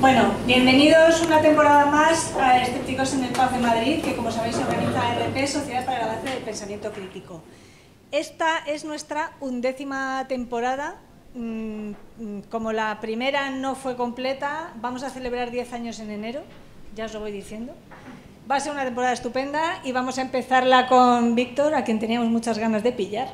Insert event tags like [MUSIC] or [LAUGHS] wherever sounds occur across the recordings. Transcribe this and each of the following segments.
Bueno, bienvenidos una temporada más a Escépticos en el Paz de Madrid, que como sabéis organiza RP, Sociedad para el Avance del Pensamiento Crítico. Esta es nuestra undécima temporada. Mm, mm, como la primera no fue completa, vamos a celebrar 10 años en enero, ya os lo voy diciendo. Va a ser una temporada estupenda y vamos a empezarla con Víctor, a quien teníamos muchas ganas de pillar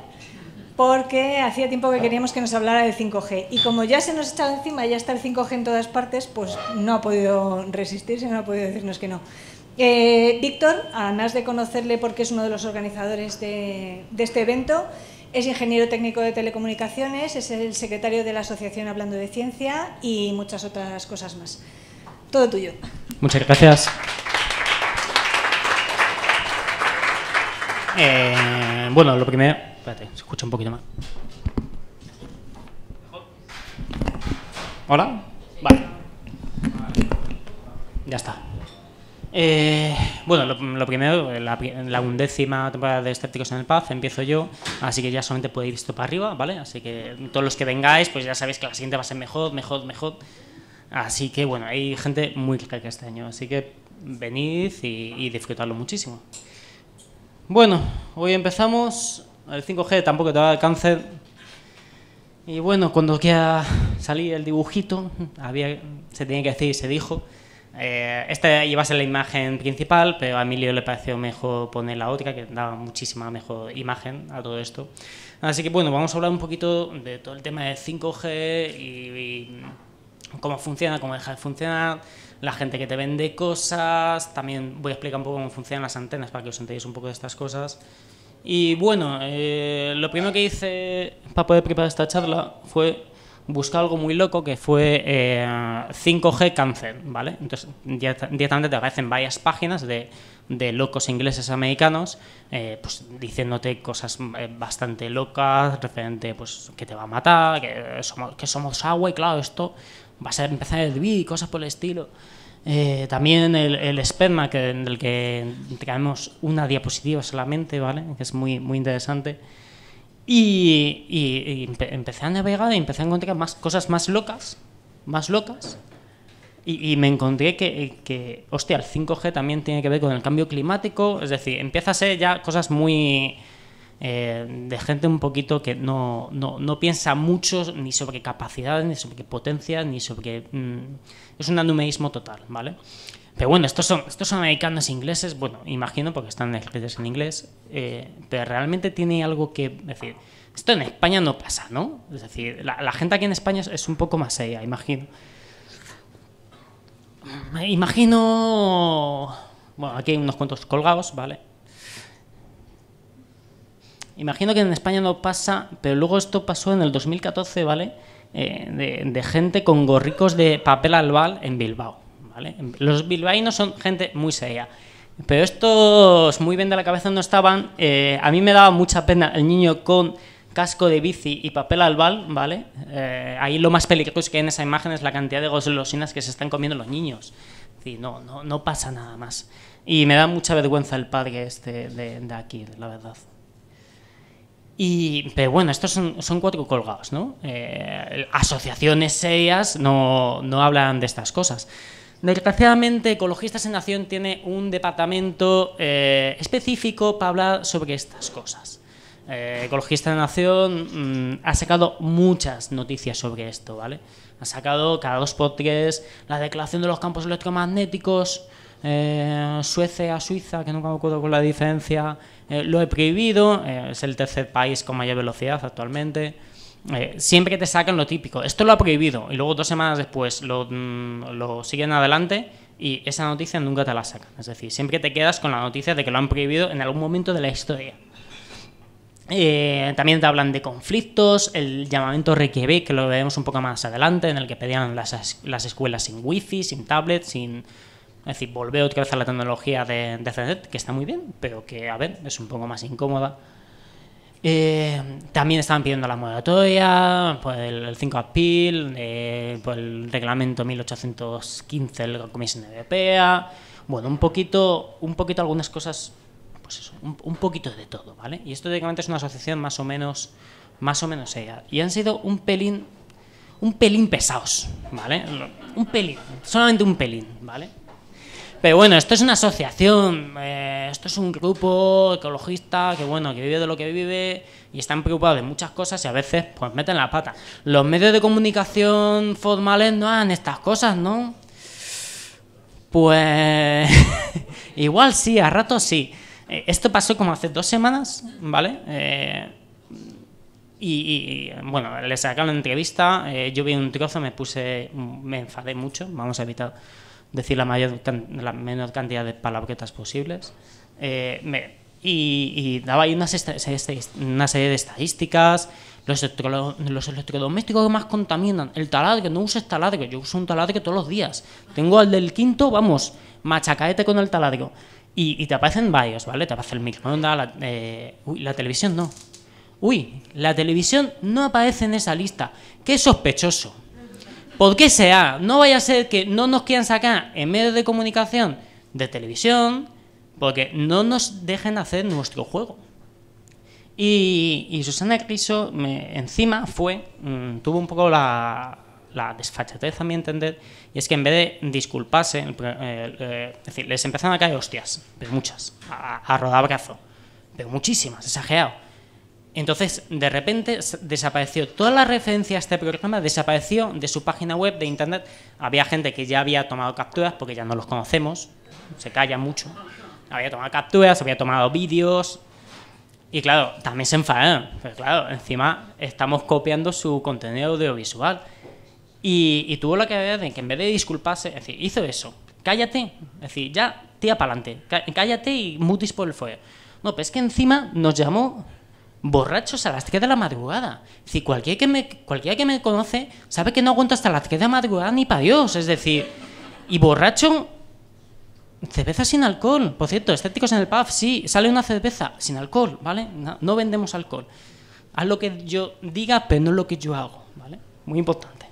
porque hacía tiempo que queríamos que nos hablara del 5G. Y como ya se nos ha echado encima, ya está el 5G en todas partes, pues no ha podido resistirse, no ha podido decirnos que no. Eh, Víctor, además de conocerle porque es uno de los organizadores de, este evento, es ingeniero técnico de telecomunicaciones, es el secretario de la Asociación Hablando de Ciencia y muchas otras cosas más. Todo tuyo. Muchas gracias. Eh, bueno, lo primero, Espérate, se escucha un poquito más. ¿Hola? Vale. Ya está. Eh, bueno, lo, primero, la, undécima temporada de Escépticos en el Paz, empiezo yo, así que ya solamente puede ir esto para arriba, ¿vale? Así que todos los que vengáis, pues ya sabéis que la siguiente va a ser mejor, mejor, mejor. Así que bueno, hay gente muy rica este año, así que venid y, y disfrutadlo muchísimo. Bueno, hoy empezamos el 5G tampoco te va a dar cáncer. Y bueno, cuando queda salir el dibujito, había, se tenía que decir y se dijo. Eh, esta iba a ser la imagen principal, pero a Emilio le pareció mejor poner la otra, que daba muchísima mejor imagen a todo esto. Así que bueno, vamos a hablar un poquito de todo el tema de 5G y, cómo funciona, cómo deja de funcionar, la gente que te vende cosas. También voy a explicar un poco cómo funcionan las antenas para que os enteréis un poco de estas cosas. Y bueno, eh, lo primero que hice para poder preparar esta charla fue buscar algo muy loco que fue 5G eh, cáncer, ¿vale? Entonces directamente te aparecen varias páginas de, de locos ingleses americanos eh, pues diciéndote cosas bastante locas referente pues que te va a matar, que somos, que somos agua y claro, esto va a ser empezar a hervir y cosas por el estilo. Eh, también el, el esperma, que, del que traemos una diapositiva solamente, ¿vale? Que es muy, muy interesante. Y, empecé a navegar y empecé a encontrar más cosas más locas, más locas. Y, me encontré que, que, hostia, el 5G también tiene que ver con el cambio climático. Es decir, empieza a ser ya cosas muy eh, de gente un poquito que no, no, no, piensa mucho ni sobre capacidades, ni sobre potencia, ni sobre... Mm, es un numerismo total, ¿vale? Pero bueno, estos son, estos son americanos ingleses, bueno, imagino porque están escritos en inglés, eh, pero realmente tiene algo que decir. Esto en España no pasa, ¿no? Es decir, la, gente aquí en España es, un poco más seria, imagino. Imagino... Bueno, aquí hay unos cuantos colgados, ¿vale? Imagino que en España no pasa, pero luego esto pasó en el 2014, ¿vale? Eh, de, gente con gorricos de papel albal en Bilbao, ¿vale? Los bilbaínos son gente muy seria. Pero estos muy bien de la cabeza no estaban. Eh, a mí me daba mucha pena el niño con casco de bici y papel albal, ¿vale? Eh, ahí lo más peligroso que hay en esa imagen es la cantidad de golosinas que se están comiendo los niños. no, no, no pasa nada más. Y me da mucha vergüenza el padre este de, de aquí, la verdad. Y, pero bueno, estos son, cuatro colgados, ¿no? Eh, asociaciones serias no, no hablan de estas cosas. Desgraciadamente, Ecologistas en Acción tiene un departamento eh, específico para hablar sobre estas cosas. Eh, Ecologistas en Acción mm, ha sacado muchas noticias sobre esto, ¿vale? Ha sacado cada dos por tres la declaración de los campos electromagnéticos, eh, Suecia, Suiza, que nunca me acuerdo con la diferencia, eh, lo he prohibido, eh, es el tercer país con mayor velocidad actualmente. Eh, siempre te sacan lo típico, esto lo ha prohibido, y luego dos semanas después lo, mm, lo, siguen adelante y esa noticia nunca te la sacan. Es decir, siempre te quedas con la noticia de que lo han prohibido en algún momento de la historia. también te hablan de conflictos, el llamamiento Reykjavik, que lo veremos un poco más adelante, en el que pedían las, las escuelas sin wifi, sin tablet, sin es decir, volver otra vez a la tecnología de, de que está muy bien, pero que, a ver, es un poco más incómoda. Eh, también estaban pidiendo la moratoria, pues el, 5 Appeal, eh, por el reglamento 1815 de la Comisión Europea. Bueno, un poquito, un poquito algunas cosas, pues eso, un, poquito de todo, ¿vale? Y esto técnicamente es una asociación más o menos, más o menos ella. Y han sido un pelín un pelín pesados, ¿vale? Un pelín, solamente un pelín, ¿vale? Pero bueno, esto es una asociación, eh, esto es un grupo ecologista que bueno, que vive de lo que vive y están preocupados de muchas cosas y a veces pues meten la pata. Los medios de comunicación formales no hagan estas cosas, ¿no? Pues [LAUGHS] igual sí, a ratos sí. Eh, esto pasó como hace dos semanas, ¿vale? Eh, y, bueno, le sacaron una entrevista, yo vi un trozo, me puse, me enfadé mucho, vamos a evitar decir la, mayor, la menor cantidad de palabretas posibles. Eh, y, daba ahí una, serie de estadísticas, los, los, electrodomésticos que más contaminan, el taladro, no uses taladro, yo uso un taladro todos los días. Tengo al del quinto, vamos, machacaete con el taladro. Y, te aparecen varios, ¿vale? Te aparece el microondas, la, eh, la televisión no. Uy, la televisión no aparece en esa lista. Qué sospechoso. ¿Por qué sea? No vaya a ser que no nos quieran sacar en medios de comunicación de televisión porque no nos dejen hacer nuestro juego. Y, Susana Griso me, encima fue, mm, tuvo un poco la, desfachatez a mi entender, y es que en vez de disculparse, eh, es decir, les empezaron a caer hostias, pero muchas, a, a rodar brazo, pero muchísimas, exagerado entonces, de repente desapareció toda la referencia a este programa, desapareció de su página web de internet. Había gente que ya había tomado capturas porque ya no los conocemos, se calla mucho. Había tomado capturas, había tomado vídeos. Y claro, también se enfadaron. Pero claro, encima estamos copiando su contenido audiovisual. Y, tuvo la que de que en vez de disculparse, es decir, hizo eso. Cállate, es decir, ya tía para adelante. Cállate y mutis por el fuego. No, pero es que encima nos llamó borrachos a las 3 de la madrugada. Es decir, cualquiera que me, cualquiera que me conoce sabe que no aguanto hasta las 3 de la madrugada ni para Dios. Es decir, y borracho, cerveza sin alcohol. Por cierto, estéticos en el pub, sí, sale una cerveza sin alcohol, ¿vale? No, vendemos alcohol. Haz lo que yo diga, pero no lo que yo hago, ¿vale? Muy importante.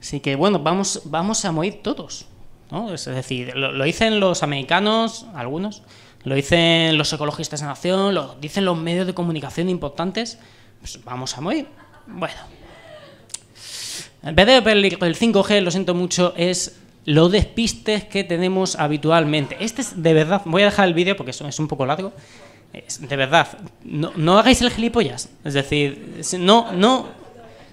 Así que bueno, vamos, vamos a morir todos. ¿no? Es decir, lo, lo dicen los americanos, algunos, lo dicen los ecologistas de nación, lo dicen los medios de comunicación importantes, pues vamos a morir. Bueno. El vez el 5G, lo siento mucho, es los despistes que tenemos habitualmente. Este es de verdad, voy a dejar el vídeo porque es un poco largo. de verdad, no, no, hagáis el gilipollas. Es decir, no, no,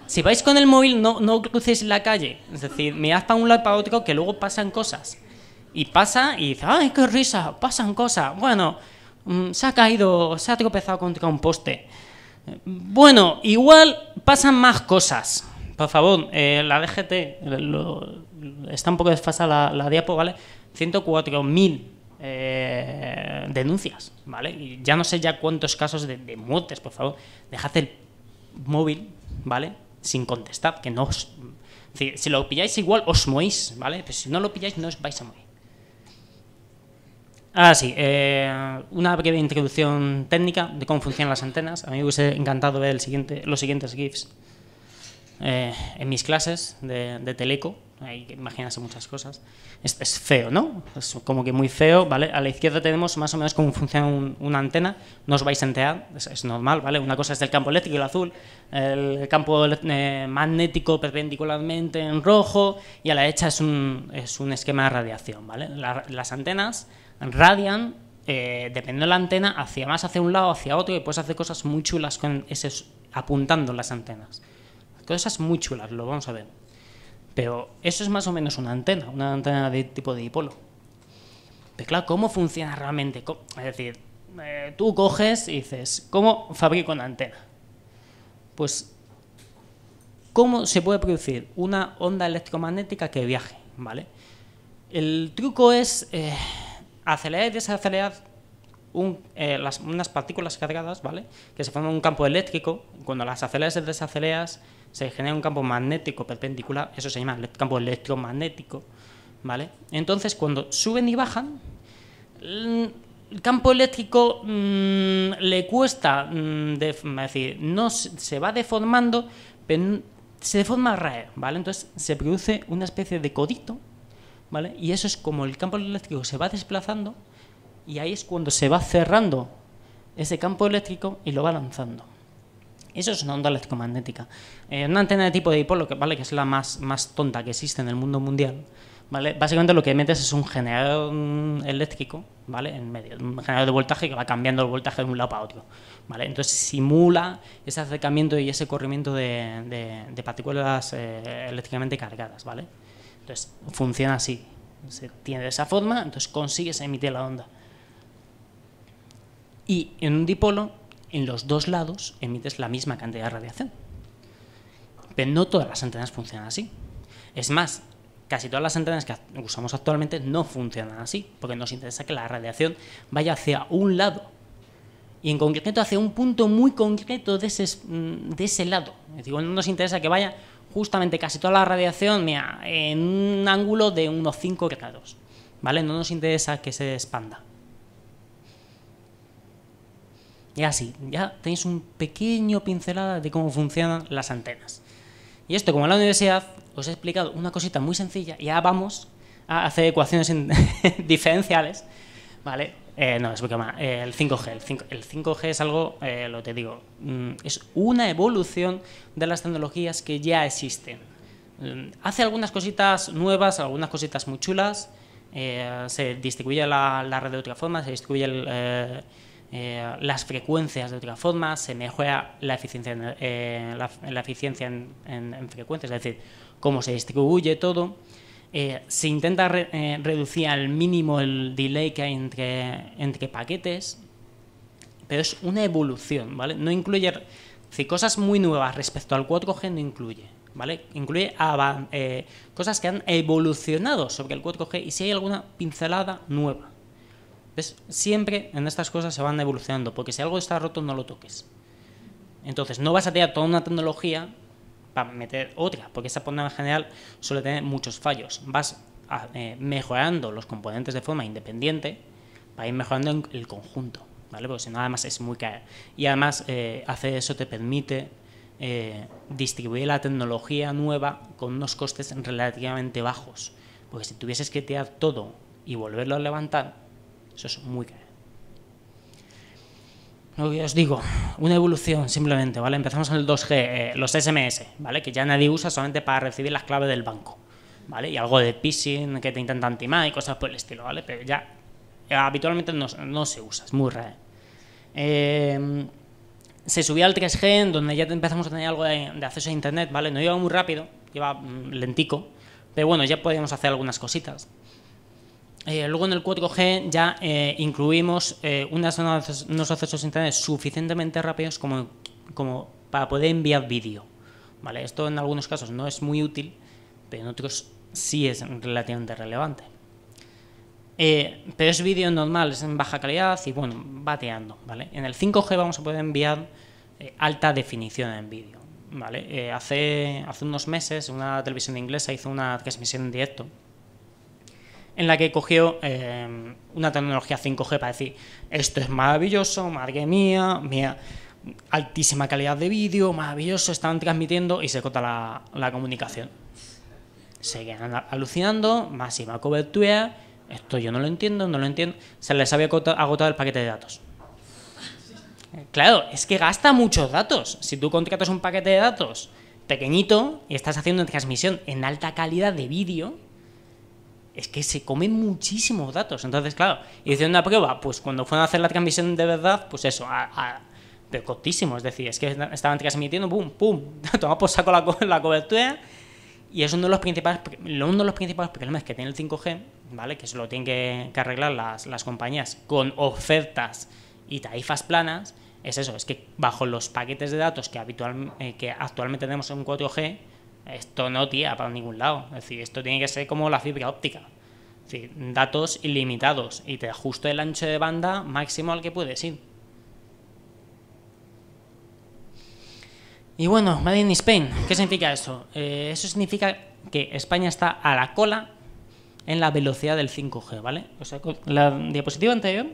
si vais con el móvil, no, no crucéis la calle. Es decir, mirad para un lado y para otro que luego pasan cosas. Y pasa y dice, ¡ay, qué risa! Pasan cosas. Bueno, mm, se ha caído, se ha tropezado contra un poste. Bueno, igual pasan más cosas. Por favor, eh, la DGT, está un poco desfasada la, la diapo, ¿vale? 104.000 eh, denuncias, ¿vale? Y ya no sé ya cuántos casos de, muertes, por favor. Dejad el móvil, ¿vale? Sin contestar, que no os... Si, si lo pilláis igual os moéis, ¿vale? Pero si no lo pilláis no os vais a morir. Ah, sí, eh, una breve introducción técnica de cómo funcionan las antenas. A mí me hubiese encantado ver el siguiente, los siguientes GIFs eh, en mis clases de, teleco. Hay que imaginarse muchas cosas. Es, feo, ¿no? Es como que muy feo, ¿vale? A la izquierda tenemos más o menos cómo funciona una antena. No os vais a enterar, es, normal, ¿vale? Una cosa es el campo eléctrico, el azul, el campo eh, magnético perpendicularmente en rojo, y a la derecha es un, es un esquema de radiación, ¿vale? las antenas radian, eh, dependiendo de la antena, hacia más hacia un lado, hacia otro, y puedes hacer cosas muy chulas con ese, apuntando las antenas. Cosas muy chulas, lo vamos a ver. Pero eso es más o menos una antena, una antena de tipo de dipolo. Pero claro, ¿cómo funciona realmente? Es decir, eh, tú coges y dices, ¿cómo fabrico una antena? Pues, ¿cómo se puede producir una onda electromagnética que viaje? ¿Vale? El truco es... Eh, acelerar y desacelerar eh, unas partículas cargadas, ¿vale? Que se forman un campo eléctrico. Cuando las aceleras y desaceleras, se genera un campo magnético perpendicular. Eso se llama campo electromagnético, ¿vale? Entonces, cuando suben y bajan, el campo eléctrico mm, le cuesta, mm, es decir, no se va deformando, pero se deforma raro, ¿vale? Entonces se produce una especie de codito y eso es como el campo eléctrico se va desplazando y ahí es cuando se va cerrando ese campo eléctrico y lo va lanzando. Eso es una onda electromagnética. Eh, una antena de tipo de dipolo, que, ¿vale? que es la más, más tonta que existe en el mundo mundial, ¿vale? básicamente lo que metes es un generador mm, eléctrico ¿vale? en medio, un generador de voltaje que va cambiando el voltaje de un lado para otro. ¿vale? Entonces simula ese acercamiento y ese corrimiento de, partículas eh, eléctricamente cargadas. ¿vale? Entonces funciona así. Se tiene de esa forma, entonces consigues emitir la onda. Y en un dipolo en los dos lados emites la misma cantidad de radiación. Pero no todas las antenas funcionan así. Es más, casi todas las antenas que usamos actualmente no funcionan así, porque nos interesa que la radiación vaya hacia un lado. Y en concreto hacia un punto muy concreto de ese, mm, de ese lado. Es decir, no nos interesa que vaya justamente casi toda la radiación en un ángulo de unos 5 grados. ¿Vale? No nos interesa que se expanda. Y así, ya tenéis un pequeño pincelada de cómo funcionan las antenas. Y esto, como en la universidad, os he explicado una cosita muy sencilla, y ya vamos a hacer ecuaciones [LAUGHS] diferenciales, ¿vale? Eh, no, es porque eh, el 5G. El, 5, g es algo, eh, lo te digo, mm, es una evolución de las tecnologías que ya existen. Mm, hace algunas cositas nuevas, algunas cositas muy chulas, se distribuye la, red de otra forma, se distribuye eh, las frecuencias de otra forma, se mejora la eficiencia, eh, la, eficiencia en, frecuencias, es decir, cómo se distribuye todo. Eh, se intenta reducir al mínimo el delay que hay entre, paquetes, pero es una evolución, ¿vale? No incluye si cosas muy nuevas respecto al 4G, no incluye. ¿Vale? Incluye cosas que han evolucionado sobre el 4G y si hay alguna pincelada nueva. Siempre en estas cosas se van evolucionando, porque si algo está roto no lo toques. Entonces no vas a tener toda una tecnología para meter otra, porque esa ponda en general suele tener muchos fallos. Vas eh, mejorando los componentes de forma independiente para ir mejorando el conjunto, ¿vale? Porque si no, además es muy caro. Y además eh, hacer eso te permite eh, distribuir la tecnología nueva con unos costes relativamente bajos. Porque si tuvieses que tirar todo y volverlo a levantar, eso es muy caro. Lo que os digo, una evolución simplemente, ¿vale? Empezamos en el 2G, eh, los SMS, ¿vale? Que ya nadie usa solamente para recibir las claves del banco, ¿vale? Y algo de phishing que te intentan timar y cosas por el estilo, ¿vale? Pero ya eh, habitualmente no, se usa, es muy raro. Eh, se subía al 3G, donde ya empezamos a tener algo de, de, acceso a Internet, ¿vale? No iba muy rápido, iba mm, lentico, pero bueno, ya podíamos hacer algunas cositas. Eh, luego en el 4G ya eh, incluimos eh, unos accesos a internet suficientemente rápidos como, para poder enviar vídeo. Esto en algunos casos no es muy útil, pero en otros sí es relativamente relevante. pero es vídeo normal, es en baja calidad y bueno, bateando. En el 5G vamos a poder enviar alta definición en vídeo. hace unos meses una televisión inglesa hizo una transmisión en directo en la que cogió eh, una tecnología 5G para decir, esto es maravilloso, madre mía, mía, altísima calidad de vídeo, maravilloso, están transmitiendo y se corta la, comunicación. Se alucinando, máxima cobertura, esto yo no lo entiendo, no lo entiendo, se les había agotado el paquete de datos. Claro, es que gasta muchos datos. Si tú contratas un paquete de datos pequeñito y estás haciendo transmisión en alta calidad de vídeo, es que se comen muchísimos datos. Entonces, claro, hicieron una prueba, pues cuando fueron a hacer la transmisión de verdad, pues eso, a, pero cortísimo, es decir, es que estaban transmitiendo, pum, pum, [LAUGHS] toma por saco la, la cobertura y es uno de los principales uno de los principales problemas que tiene el 5G, ¿vale? Que eso lo tienen que, arreglar las, las, compañías con ofertas y tarifas planas, es eso, es que bajo los paquetes de datos que, habitual, eh, que actualmente tenemos en 4G, esto no tira para ningún lado. Es decir, esto tiene que ser como la fibra óptica. Es decir, datos ilimitados y te ajusto el ancho de banda máximo al que puedes ir. Y bueno, Made in Spain, ¿qué significa eso? Eh, eso significa que España está a la cola en la velocidad del 5G, ¿vale? O sea, con la diapositiva anterior,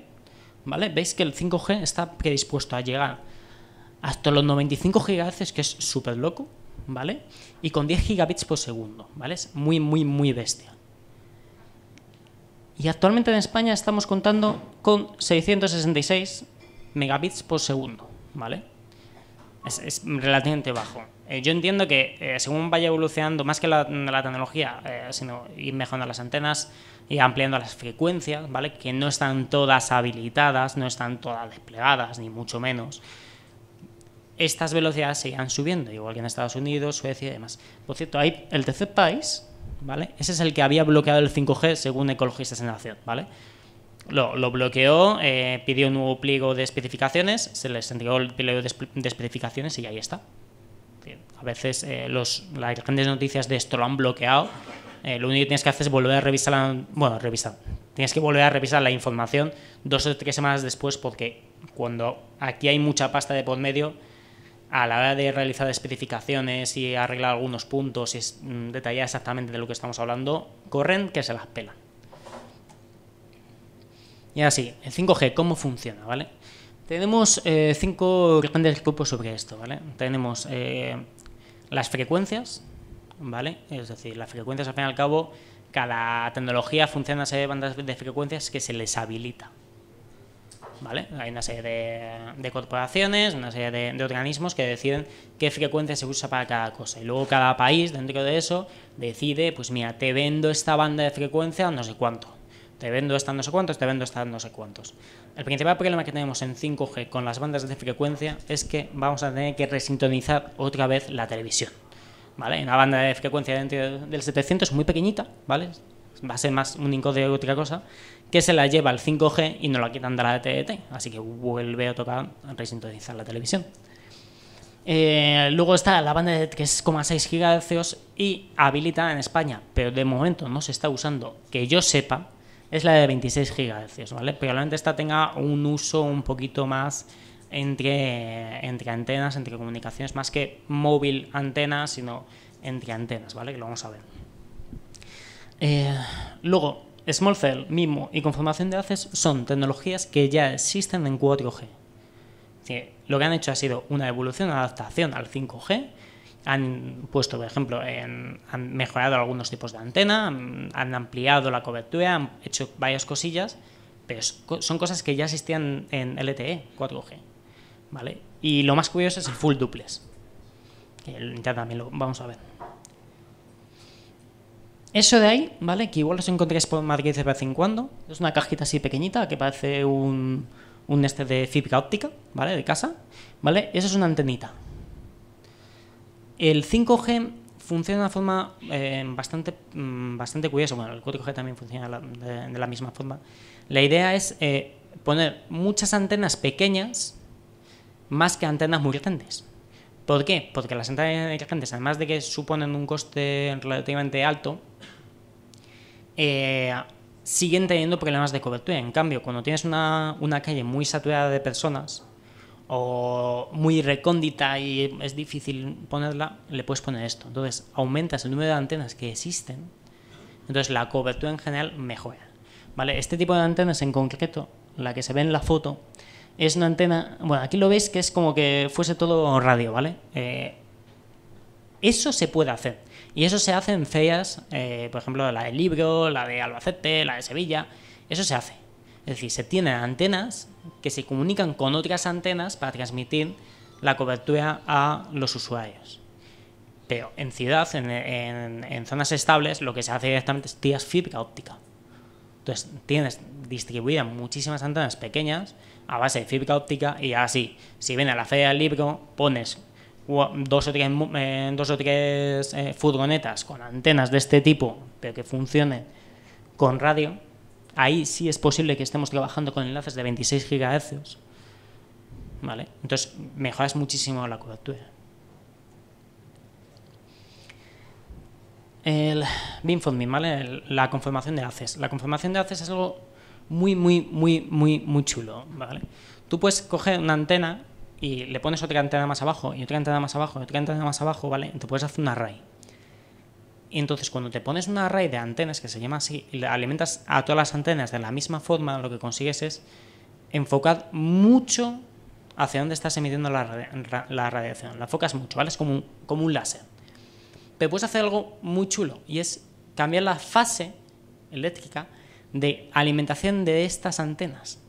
¿vale? Veis que el 5G está predispuesto a llegar hasta los 95 GHz, que es súper loco, ¿vale? Y con 10 gigabits por segundo, ¿vale? Es muy, muy, muy bestia. Y actualmente en España estamos contando con 666 megabits por segundo, ¿vale? es, relativamente bajo. Eh, yo entiendo que eh, según vaya evolucionando, más que la, tecnología, eh, sino ir mejorando las antenas y ampliando las frecuencias, ¿vale? Que no están todas habilitadas, no están todas desplegadas, ni mucho menos. Estas velocidades seguirán subiendo, igual que en Estados Unidos, Suecia y demás. Por cierto, hay el tercer país, ¿vale? Ese es el que había bloqueado el 5G según Ecologistas en la Nación, ¿vale? Lo, bloqueó, eh, pidió un nuevo pliego de especificaciones, se les entregó el pliego de, especificaciones y ahí está. A veces eh, los, las grandes noticias de esto lo han bloqueado. Eh, lo único que tienes que hacer es volver a revisar, la, bueno, revisar. Tienes que volver a revisar la información dos o tres semanas después porque cuando aquí hay mucha pasta de por medio, a la hora de realizar especificaciones y arreglar algunos puntos y mm, detallar exactamente de lo que estamos hablando, corren que se las pelan. Y así, el 5G, ¿cómo funciona? ¿vale? Tenemos eh, cinco grandes grupos sobre esto, ¿vale? Tenemos eh, las frecuencias, ¿vale? Es decir, las frecuencias, al fin y al cabo, cada tecnología funciona a bandas de frecuencias que se les habilita, ¿vale? Hay una serie de, corporaciones, una serie de, de, organismos que deciden qué frecuencia se usa para cada cosa. Y luego cada país, dentro de eso, decide, pues mira, te vendo esta banda de frecuencia no sé cuánto te vendo esta no sé cuántos, te vendo esta no sé cuántos. El principal problema que tenemos en 5G con las bandas de frecuencia es que vamos a tener que resintonizar otra vez la televisión. ¿Vale? Una banda de frecuencia dentro del 700 muy pequeñita, ¿vale? Va a ser más un de otra cosa, que se la lleva al 5G y no la quitan de la TDT. Así que vuelve a tocar resintonizar la televisión. Eh, luego está la banda de 3,6 GHz y habilitada en España, pero de momento no se está usando, que yo sepa, es la de 26 GHz, ¿vale? Probablemente esta tenga un uso un poquito más entre, entre antenas, entre comunicaciones, más que móvil antenas, sino entre antenas, ¿vale? Que lo vamos a ver. Eh, luego, Small Cell, MIMO y conformación de haces son tecnologías que ya existen en 4G. lo que han hecho ha sido una evolución, una adaptación al 5G han puesto, por ejemplo, han mejorado algunos tipos de antena, han, ampliado la cobertura, han hecho varias cosillas, pero son cosas que ya existían en LTE 4G. ¿vale? Y lo más curioso es el full duplex. ya también lo vamos a ver. Eso de ahí, ¿vale? Que igual os encontréis por Madrid de vez en cuando. Es una cajita así pequeñita que parece un, un este de fibra óptica, ¿vale? De casa, ¿vale? Eso es una antenita, el 5G funciona de una forma eh, bastante, mm, bastante curiosa. Bueno, el 4G también funciona de, la misma forma. La idea es eh, poner muchas antenas pequeñas más que antenas muy grandes. ¿Por qué? Porque las antenas grandes, además de que suponen un coste relativamente alto, eh, siguen teniendo problemas de cobertura. En cambio, cuando tienes una, una calle muy saturada de personas, o muy recóndita y es difícil ponerla, le puedes poner esto. Entonces aumentas el número de antenas que existen, entonces la cobertura en general mejora. ¿Vale? Este tipo de antenas en concreto, la que se ve en la foto, es una antena, bueno, aquí lo veis que es como que fuese todo radio, ¿vale? Eh, eso se puede hacer. Y eso se hace en ferias, eh, por ejemplo, la de Libro, la de Albacete, la de Sevilla. Eso se hace. Es decir, se tienen antenas que se comunican con otras antenas para transmitir la cobertura a los usuarios. Pero en ciudad, en, zonas estables, lo que se hace directamente es tiras fibra óptica. Entonces tienes distribuidas muchísimas antenas pequeñas a base de fibra óptica y así, si viene a la feria del libro, pones dos o tres, eh, dos o tres eh, furgonetas con antenas de este tipo, pero que funcionen con radio, ahí sí es posible que estemos trabajando con enlaces de 26 GHz. ¿Vale? Entonces mejoras muchísimo la cobertura. El beamforming, ¿vale? La conformación de haces. La conformación de haces es algo muy, muy, muy, muy, muy chulo, ¿vale? Tú puedes coger una antena y le pones otra antena más abajo, y otra antena más abajo, y otra antena más abajo, ¿vale? Te puedes hacer un array. Y entonces cuando te pones una array de antenas, que se llama así, y alimentas a todas las antenas de la misma forma, lo que consigues es enfocar mucho hacia dónde estás emitiendo la, la radiación. La enfocas mucho, ¿vale? Es como un, como un láser. Pero puedes hacer algo muy chulo y es cambiar la fase eléctrica de alimentación de estas antenas.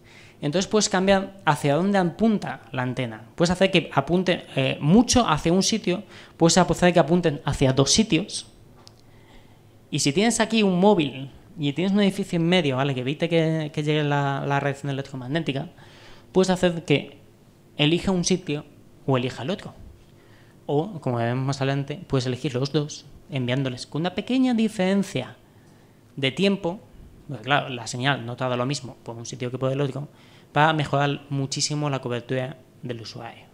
Entonces puedes cambiar hacia dónde apunta la antena. Puedes hacer que apunte eh, mucho hacia un sitio, puedes hacer que apunten hacia dos sitios. Y si tienes aquí un móvil y tienes un edificio en medio, ¿vale? Que evite que, llegue la, la radiación electromagnética, puedes hacer que elija un sitio o elija el otro. O, como vemos más adelante, puedes elegir los dos, enviándoles con una pequeña diferencia de tiempo, claro, la señal no tarda lo mismo por un sitio que por el otro, para mejorar muchísimo la cobertura del usuario.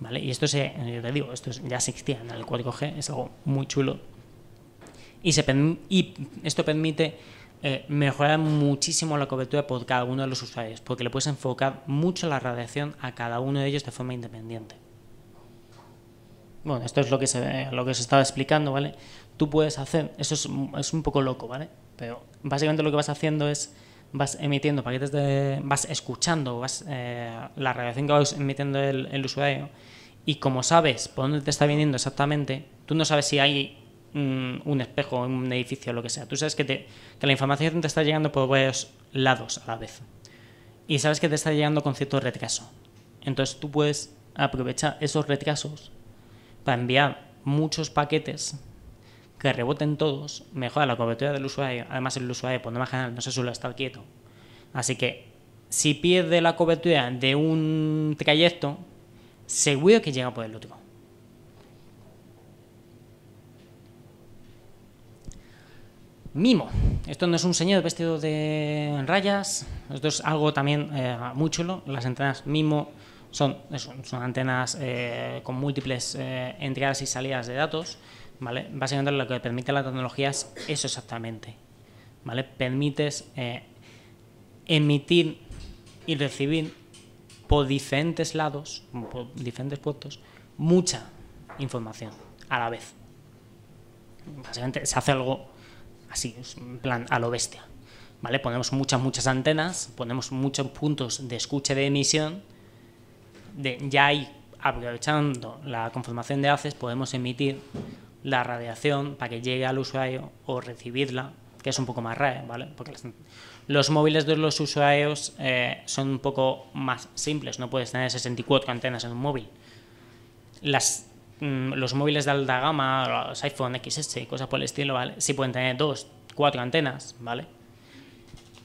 ¿Vale? Y esto se, te digo, esto ya existía en el 4G, es algo muy chulo. Y, esto permite eh, mejorar muchísimo la cobertura por cada uno de los usuarios, porque le puedes enfocar mucho la radiación a cada uno de ellos de forma independiente. Bueno, esto es lo que se, lo que se estaba explicando, ¿vale? Tú puedes hacer, eso es, es un poco loco, ¿vale? Pero básicamente lo que vas haciendo es vas emitiendo paquetes vas escuchando vas, eh, la radiación que va emitiendo el, usuario y como sabes por dónde te está viniendo exactamente, tú no sabes si hay un espejo un edificio lo que sea. Tú sabes que, te, que la información te está llegando por varios lados a la vez y sabes que te está llegando con cierto retraso. Entonces tú puedes aprovechar esos retrasos para enviar muchos paquetes que reboten todos, mejora la cobertura del usuario. Además, el usuario, por norma general, no se suele estar quieto. Así que, si pierde la cobertura de un trayecto, seguro que llega por el otro. Mimo. Esto no es un señor vestido de rayas. Esto es algo también eh, muy chulo. Las antenas Mimo son, son antenas eh, con múltiples eh, entradas y salidas de datos ¿vale? Básicamente lo que permite la tecnología es eso exactamente, ¿vale? Permites eh, emitir y recibir por diferentes lados, por diferentes puertos, mucha información a la vez. Básicamente se hace algo así, en plan a lo bestia. ¿Vale? Ponemos muchas, muchas antenas, ponemos muchos puntos de escucha de emisión, de, ya hay, aprovechando la conformación de haces, podemos emitir la radiación para que llegue al usuario o recibirla, que es un poco más raro, ¿vale? Porque los móviles de los usuarios eh, son un poco más simples, no puedes tener 64 antenas en un móvil. Las, mm, los móviles de alta gama, los iPhone XS y cosas por el estilo, ¿vale? Sí pueden tener dos, cuatro antenas, ¿vale?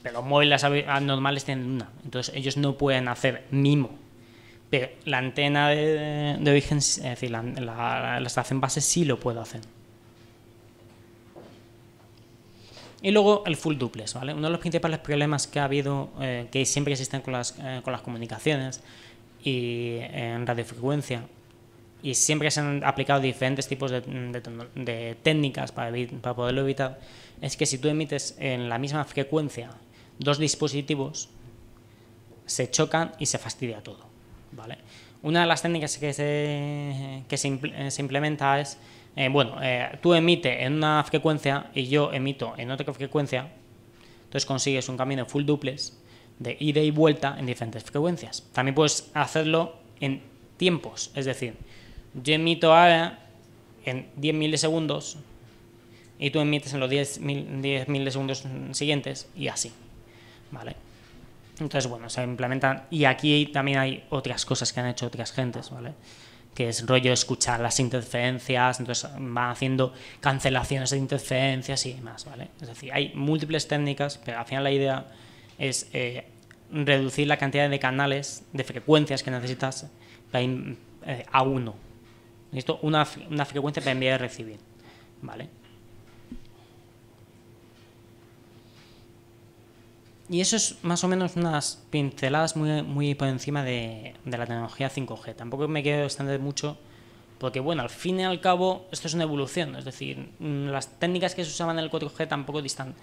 Pero los móviles normales tienen una, entonces ellos no pueden hacer mimo la antena de, origen, es decir, la, estación base sí lo puedo hacer. Y luego el full duplex, ¿vale? Uno de los principales problemas que ha habido, eh, que siempre existen con las, eh, con las comunicaciones y en radiofrecuencia, y siempre se han aplicado diferentes tipos de, de técnicas para, para poderlo evitar, es que si tú emites en la misma frecuencia dos dispositivos, se chocan y se fastidia todo. ¿Vale? Una de las técnicas que se, que se, eh, implementa es, eh, bueno, eh, tú emites en una frecuencia y yo emito en otra frecuencia, entonces consigues un camino full duplex de ida y vuelta en diferentes frecuencias. También puedes hacerlo en tiempos, es decir, yo emito ahora en 10 milisegundos y tú emites en los 10, 10 milisegundos siguientes y así, ¿vale? Entonces, bueno, se implementan. Y aquí también hay otras cosas que han hecho otras gentes, ¿vale? Que es rollo escuchar las interferencias, entonces van haciendo cancelaciones de interferencias y demás, ¿vale? Es decir, hay múltiples técnicas, pero al final la idea es eh, reducir la cantidad de canales, de frecuencias que necesitas eh, a uno. Esto, una, una frecuencia para enviar y recibir, ¿vale? Y eso es más o menos unas pinceladas muy, muy por encima de, de la tecnología 5G. Tampoco me quiero extender mucho porque, bueno, al fin y al cabo, esto es una evolución. Es decir, mm, las técnicas que se usaban en el 4G tampoco distan.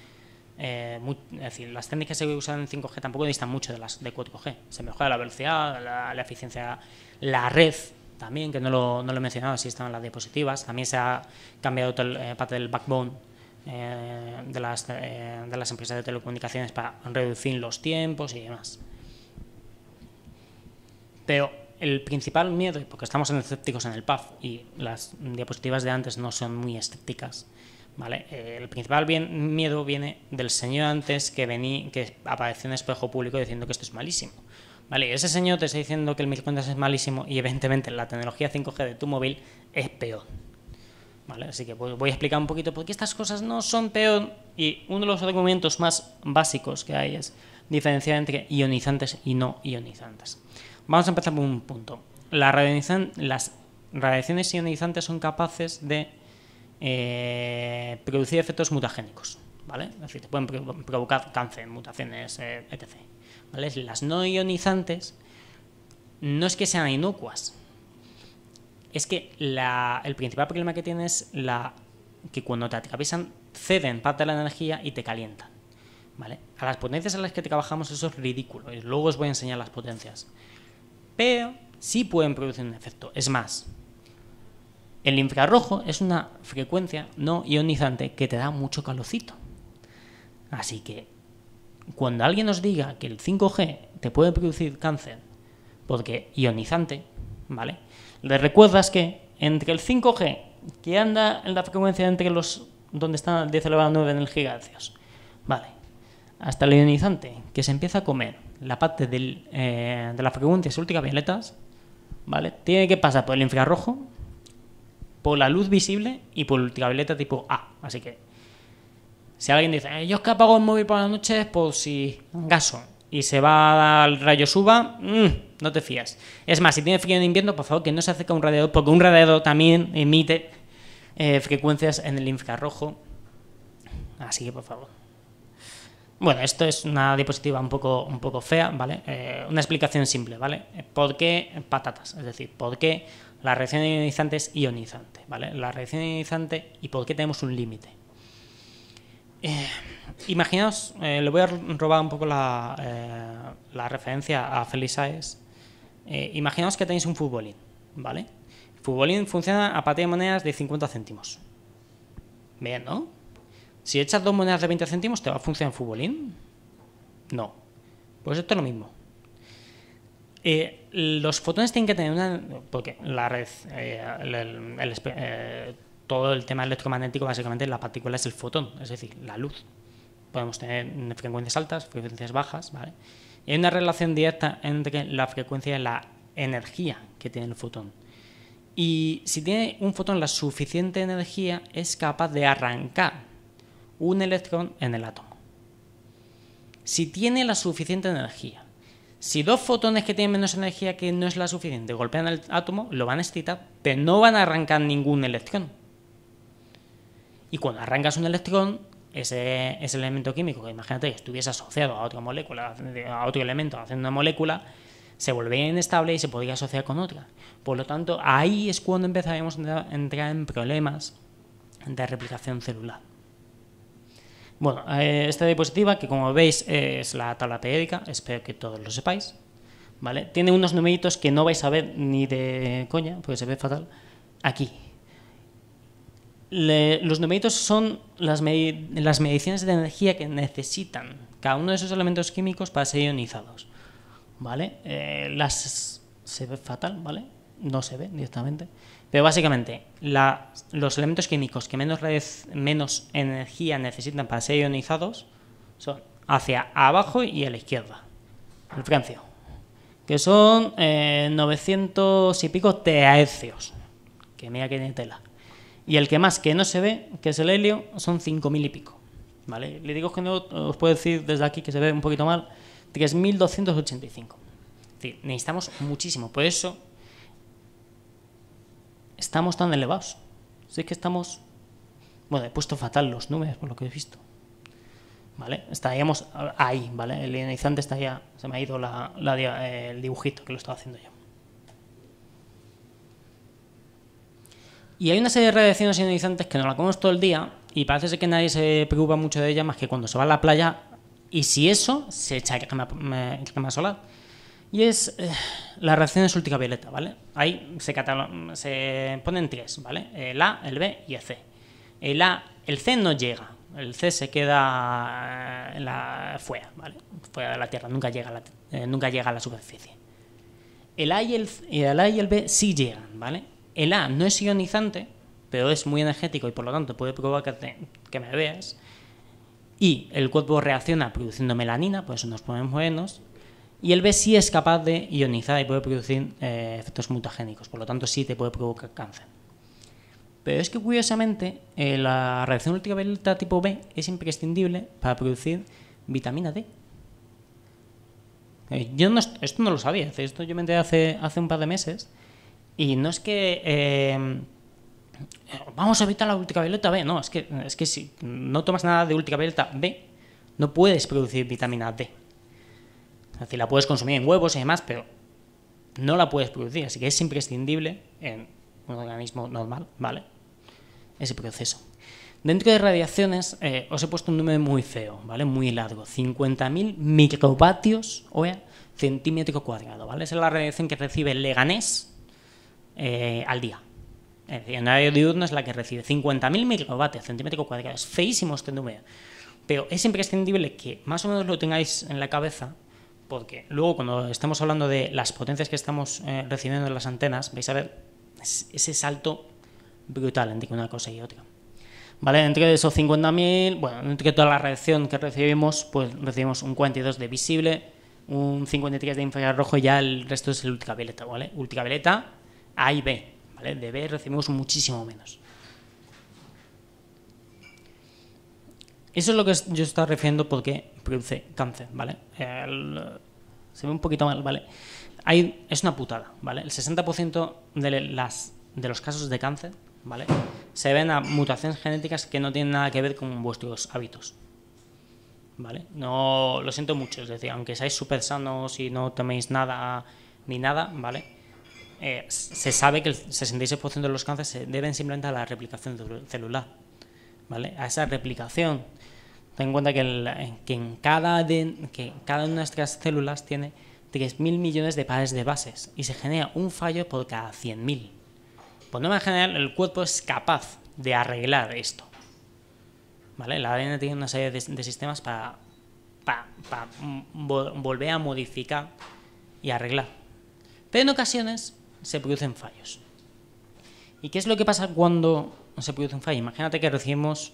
Eh, es decir, las técnicas que se usan en 5G tampoco distan mucho de las de 4G. Se mejora la velocidad, la, eficiencia, la red también, que no lo, no lo he mencionado, si están en las diapositivas. También se ha cambiado eh, parte del backbone eh, de, las, eh, de las empresas de telecomunicaciones para reducir los tiempos y demás. Pero el principal miedo, porque estamos en escépticos en el PAF y las diapositivas de antes no son muy escépticas, ¿Vale? Eh, el principal bien, miedo viene del señor antes que, vení, que apareció en espejo público diciendo que esto es malísimo. ¿Vale? Ese señor te está diciendo que el microondas es malísimo y evidentemente la tecnología 5G de tu móvil es peor. ¿Vale? Así que voy a explicar un poquito por qué estas cosas no son peor y uno de los argumentos más básicos que hay es diferenciar entre ionizantes y no ionizantes. Vamos a empezar por un punto. las radiaciones ionizantes son capaces de eh, producir efectos mutagénicos, ¿vale? Es decir, pueden provocar cáncer, mutaciones, eh, etc. Las no ionizantes no es que sean inocuas, es que el principal problema que tienes es que cuando te atraviesan ceden parte de la energía y te calientan. ¿vale? A las potencias a las que trabajamos eso es ridículo, luego os voy a enseñar las potencias. Pero sí pueden producir un efecto. Es más, el infrarrojo es una frecuencia no ionizante que te da mucho calocito. Así que cuando alguien nos diga que el 5G te puede producir cáncer porque ionizante, ¿vale? Le recuerdas que entre el 5G, que anda en la frecuencia entre los donde está 10 elevado a 9 en el gigahercios, ¿vale? Hasta el ionizante, que se empieza a comer la parte eh, de las frecuencias ultravioletas, ¿vale? Tiene que pasar por el infrarrojo, por la luz visible y por el ultravioleta tipo A. Así que, si alguien dice, eh, yo es que apago el móvil por la noche por si gaso y se va al rayo suba, mm, no te fías. Es más, si tiene frío en invierno, por favor, que no se acerque a un radiador, porque un radiador también emite eh, frecuencias en el infrarrojo. Así que, por favor. Bueno, esto es una diapositiva un poco, un poco fea, ¿vale? Eh, una explicación simple, ¿vale? ¿Por qué patatas? Es decir, ¿por qué la reacción ionizante es ionizante, ¿vale? La reacción ionizante y por qué tenemos un límite. Eh, imaginaos, le voy a robar un poco la, la referencia a Félix Saez. imaginaos que tenéis un futbolín, ¿vale? El futbolín funciona a partir de monedas de 50 céntimos. Bien, ¿no? Si echas dos monedas de 20 céntimos, ¿te va a funcionar el futbolín? No. Pues esto es lo mismo. Eh, los fotones tienen que tener una. Porque la red. Eh, eh, todo el tema electromagnético, básicamente, la partícula es el fotón, es decir, la luz. Podemos tener frecuencias altas, frecuencias bajas, ¿vale? Hay una relación directa entre la frecuencia y la energía que tiene el fotón. Y si tiene un fotón la suficiente energía, es capaz de arrancar un electrón en el átomo. Si tiene la suficiente energía. Si dos fotones que tienen menos energía que no es la suficiente golpean el átomo, lo van a excitar, pero no van a arrancar ningún electrón. Y cuando arrancas un electrón, ese, ese elemento químico, que imagínate que estuviese asociado a otra molécula, a otro elemento, haciendo una molécula, se volvería inestable y se podría asociar con otra. Por lo tanto, ahí es cuando empezaríamos a entrar en problemas de replicación celular. Bueno, eh, esta diapositiva, que como veis es la tabla periódica, espero que todos lo sepáis, ¿vale? Tiene unos numeritos que no vais a ver ni de coña, porque se ve fatal, aquí. Los numeritos son las, las mediciones de energía que necesitan cada uno de esos elementos químicos para ser ionizados, ¿vale? Eh, las, se ve fatal, ¿vale? No se ve directamente. Pero básicamente, los elementos químicos que menos, menos energía necesitan para ser ionizados son hacia abajo y a la izquierda. El francio. Que son 900 eh, y pico tercios. Que mira que tiene tela. Y el que más que no se ve, que es el helio, son 5000 y pico. ¿Vale? Le digo que no os puedo decir desde aquí que se ve un poquito mal, 3285. Es decir, necesitamos muchísimo. Por eso estamos tan elevados. Sí que estamos... Bueno, he puesto fatal los números por lo que he visto. ¿Vale? Estaríamos ahí, ¿vale? El ionizante está. Se me ha ido la, el dibujito que lo estaba haciendo yo. Y hay una serie de radiaciones ionizantes que nos la comemos todo el día y parece que nadie se preocupa mucho de ellas más que cuando se va a la playa y si eso se echa crema solar. Y es eh, las reacciones ultravioleta, ¿vale? Ahí se, se ponen tres, ¿vale? El A, el B y el C. El A, el C no llega, el C se queda eh, fuera, ¿vale? Fuera de la Tierra, nunca llega a la, eh, nunca llega a la superficie. El A, y el, el A y el B sí llegan, ¿vale? El A no es ionizante, pero es muy energético y por lo tanto puede provocar que me veas. Y el cuerpo reacciona produciendo melanina, por eso nos ponemos morenos. Y el B sí es capaz de ionizar y puede producir eh, efectos mutagénicos, por lo tanto sí te puede provocar cáncer. Pero es que curiosamente eh, la reacción ultravioleta tipo B es imprescindible para producir vitamina D. Eh, yo esto no lo sabía, esto yo me enteré hace, hace un par de meses y no es que vamos a evitar la ultravioleta B, no, es que, es que si no tomas nada de ultravioleta B, no puedes producir vitamina D. Es decir, la puedes consumir en huevos y demás, pero no la puedes producir, así que es imprescindible en un organismo normal, ¿vale? Ese proceso. Dentro de radiaciones, eh, os he puesto un número muy feo, ¿vale? Muy largo. 50.000 microvatios o centímetro cuadrado, ¿vale? Esa es la radiación que recibe el Leganés eh, al día. Es decir, en área diurna es la que recibe 50.000 microvatios centímetro cuadrado. Es feísimo este número. Pero es imprescindible que más o menos lo tengáis en la cabeza, porque luego cuando estemos hablando de las potencias que estamos eh, recibiendo en las antenas, vais a ver ese salto brutal entre una cosa y otra. ¿Vale? Entre esos 50.000, bueno, entre toda la radiación que recibimos, pues recibimos un 42 de visible, un 53 de infrarrojo y ya el resto es el ultravioleta, ¿vale? Ultravioleta A y B, ¿vale? De B recibimos muchísimo menos. Eso es lo que yo estaba refiriendo porque produce cáncer, ¿vale? se ve un poquito mal, ¿vale? Hay, es una putada, ¿vale? El 60% de, las, de los casos de cáncer ¿vale? Se ven a mutaciones genéticas que no tienen nada que ver con vuestros hábitos. ¿Vale? No, lo siento mucho, es decir, aunque seáis súper sanos y no toméis nada ni nada, ¿vale? Eh, se sabe que el 66% de los cánceres se deben simplemente a la replicación celular, ¿vale? A esa replicación. Ten en cuenta que, en cada de, que cada una de nuestras células tiene 3.000 millones de pares de bases y se genera un fallo por cada 100.000. Por norma general, el cuerpo es capaz de arreglar esto. ¿Vale? El ADN tiene una serie de, sistemas para, volver a modificar y arreglar. Pero en ocasiones se producen fallos. ¿Y qué es lo que pasa cuando se produce un fallo? Imagínate que recibimos,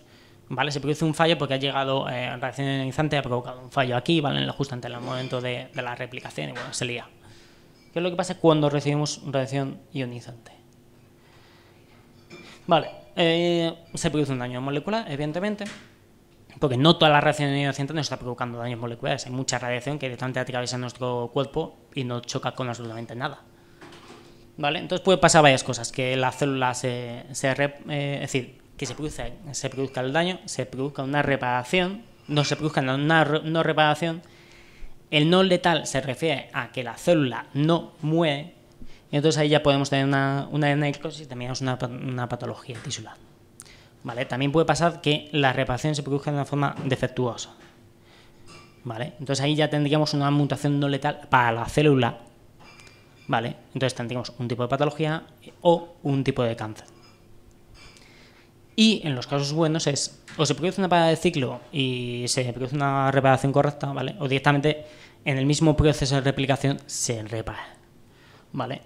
¿vale? Se produce un fallo porque ha llegado eh, reacción ionizante ha provocado un fallo aquí, ¿vale? Justo ante el momento de, de la replicación y bueno, se lía. ¿Qué es lo que pasa cuando recibimos radiación ionizante? Vale, eh, se produce un daño molecular, evidentemente, porque no toda la radiación ionizante nos está provocando daños moleculares. Hay mucha radiación que directamente atraviesa nuestro cuerpo y no choca con absolutamente nada. ¿Vale? Entonces puede pasar varias cosas, que la célula se, eh, es decir, que se, produce, se produzca el daño, se produzca una reparación, no se produzca una no reparación. El no letal se refiere a que la célula no muere, y entonces ahí ya podemos tener una, una necrosis y también una, una patología tisular. ¿Vale? También puede pasar que la reparación se produzca de una forma defectuosa. ¿Vale? Entonces ahí ya tendríamos una mutación no letal para la célula. ¿Vale? Entonces tendríamos un tipo de patología o un tipo de cáncer. Y en los casos buenos es o se produce una parada de ciclo y se produce una reparación correcta, ¿vale? O directamente en el mismo proceso de replicación se repara. ¿Vale?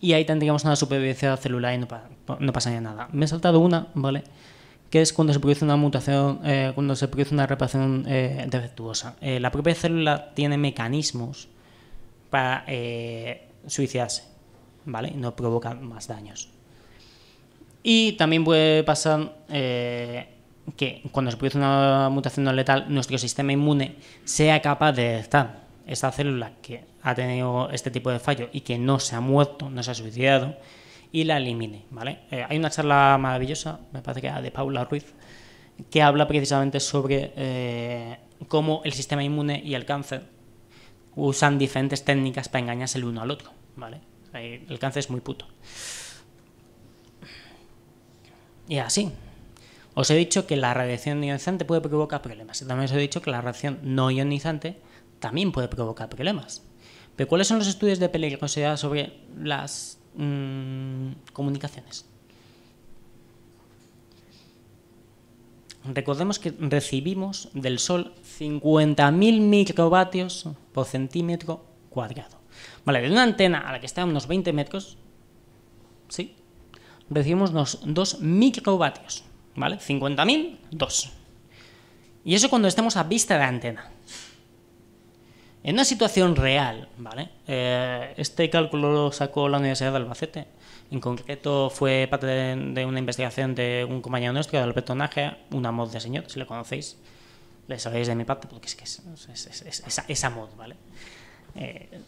y ahí tendríamos una supervivencia celular y no, pasaría nada. Me he saltado una, ¿vale? Que es cuando se produce una mutación, eh, cuando se produce una reparación eh, defectuosa. Eh, la propia célula tiene mecanismos para suicidarse, ¿vale? No provoca más daños. Y también puede pasar que cuando se produce una mutación no letal, nuestro sistema inmune sea capaz de detectar esta célula que ha tenido este tipo de fallo y que no se ha muerto, no se ha suicidado, y la elimine. ¿vale? Eh, hay una charla maravillosa, me parece que era de Paula Ruiz, que habla precisamente sobre eh, cómo el sistema inmune y el cáncer usan diferentes técnicas para engañarse el uno al otro. ¿vale? El cáncer es muy puto. Y así. Os he dicho que la radiación ionizante puede provocar problemas. También os he dicho que la radiación no ionizante también puede provocar problemas. Pero ¿cuáles son los estudios de peligrosidad sobre las mm, comunicaciones? Recordemos que recibimos del Sol 50.000 microvatios por centímetro cuadrado. Vale, de una antena a la que está a unos 20 metros, ¿sí? recibimos unos 2 microvatios, ¿vale? 50.000, 2. Y eso cuando estemos a vista de antena. En una situación real, ¿vale? Eh, este cálculo lo sacó la Universidad de Albacete. En concreto fue parte de, una investigación de un compañero nuestro, Alberto Naje, una mod de señor, si lo conocéis. Le sabéis de mi parte porque es que es, esa mod, ¿vale? Eh,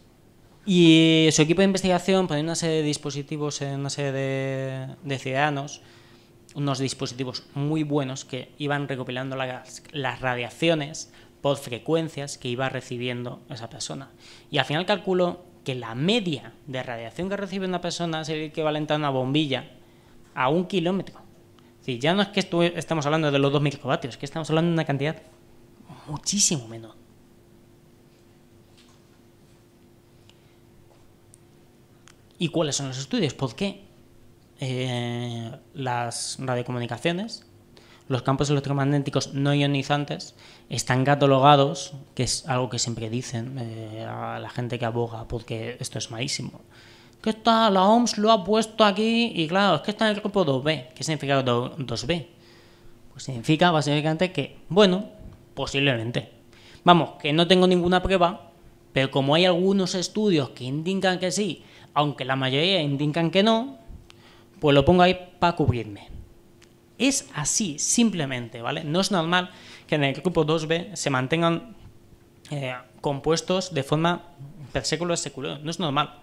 y su equipo de investigación ponía una serie de dispositivos en una serie de, ciudadanos, unos dispositivos muy buenos que iban recopilando las, radiaciones por frecuencias que iba recibiendo esa persona. Y al final calculó que la media de radiación que recibe una persona es el equivalente a una bombilla a un kilómetro. Es ya no es que estamos hablando de los 2 microvatios, es que estamos hablando de una cantidad muchísimo menor. ¿Y cuáles son los estudios? ¿Por qué eh, las radiocomunicaciones, los campos electromagnéticos no ionizantes, están catalogados, que es algo que siempre dicen eh, a la gente que aboga porque esto es malísimo. Que está, la OMS lo ha puesto aquí y claro, es que está en el grupo 2B. ¿Qué significa 2B? Pues significa básicamente que, bueno, posiblemente. Vamos, que no tengo ninguna prueba, pero como hay algunos estudios que indican que sí, aunque la mayoría indican que no, pues lo pongo ahí para cubrirme. Es así, simplemente, ¿vale? No es normal que en el grupo 2B se mantengan eh, compuestos de forma per século secular. No es normal,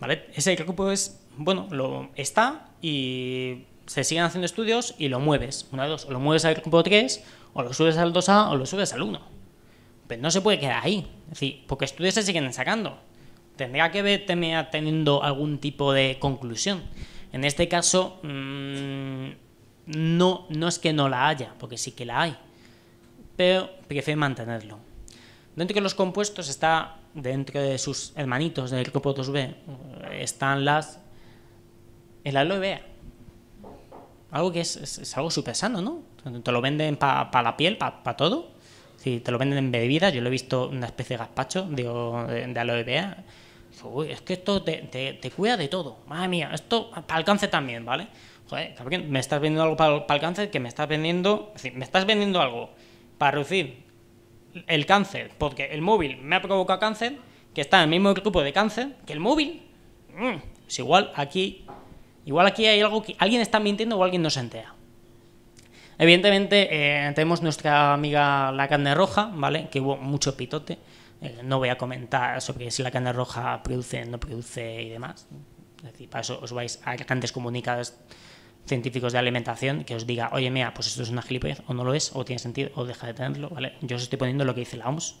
¿vale? Ese grupo es, bueno, lo está y se siguen haciendo estudios y lo mueves. Una de dos, o lo mueves al grupo 3, o lo subes al 2A, o lo subes al 1. Pero no se puede quedar ahí. Es decir, porque estudios se siguen sacando tendría que ver teniendo algún tipo de conclusión. En este caso, mm, no, no es que no la haya, porque sí que la hay, pero prefiero mantenerlo. Dentro de los compuestos está, dentro de sus hermanitos del grupo 2B, están las. el aloe vera. Algo que es, algo súper sano, ¿no? Te lo venden para la piel, para todo. Si te lo venden en bebidas, yo lo he visto una especie de gazpacho de, aloe vera es que esto te, cuida de todo. Madre mía, esto para el cáncer también, ¿vale? Joder, me estás vendiendo algo para, el cáncer que me estás vendiendo, me estás vendiendo algo para reducir el cáncer, porque el móvil me ha provocado cáncer, que está en el mismo grupo de cáncer que el móvil. Mm, igual aquí, igual aquí hay algo que alguien está mintiendo o alguien no se entera. Evidentemente eh, tenemos nuestra amiga la carne roja, ¿vale? Que hubo mucho pitote. Eh, no voy a comentar sobre si la carne roja produce, no produce y demás. Es decir, para eso os vais a grandes comunicados científicos de alimentación que os diga, oye, mira, pues esto es una gilipollez, o no lo es, o tiene sentido, o deja de tenerlo, ¿vale? Yo os estoy poniendo lo que dice la OMS.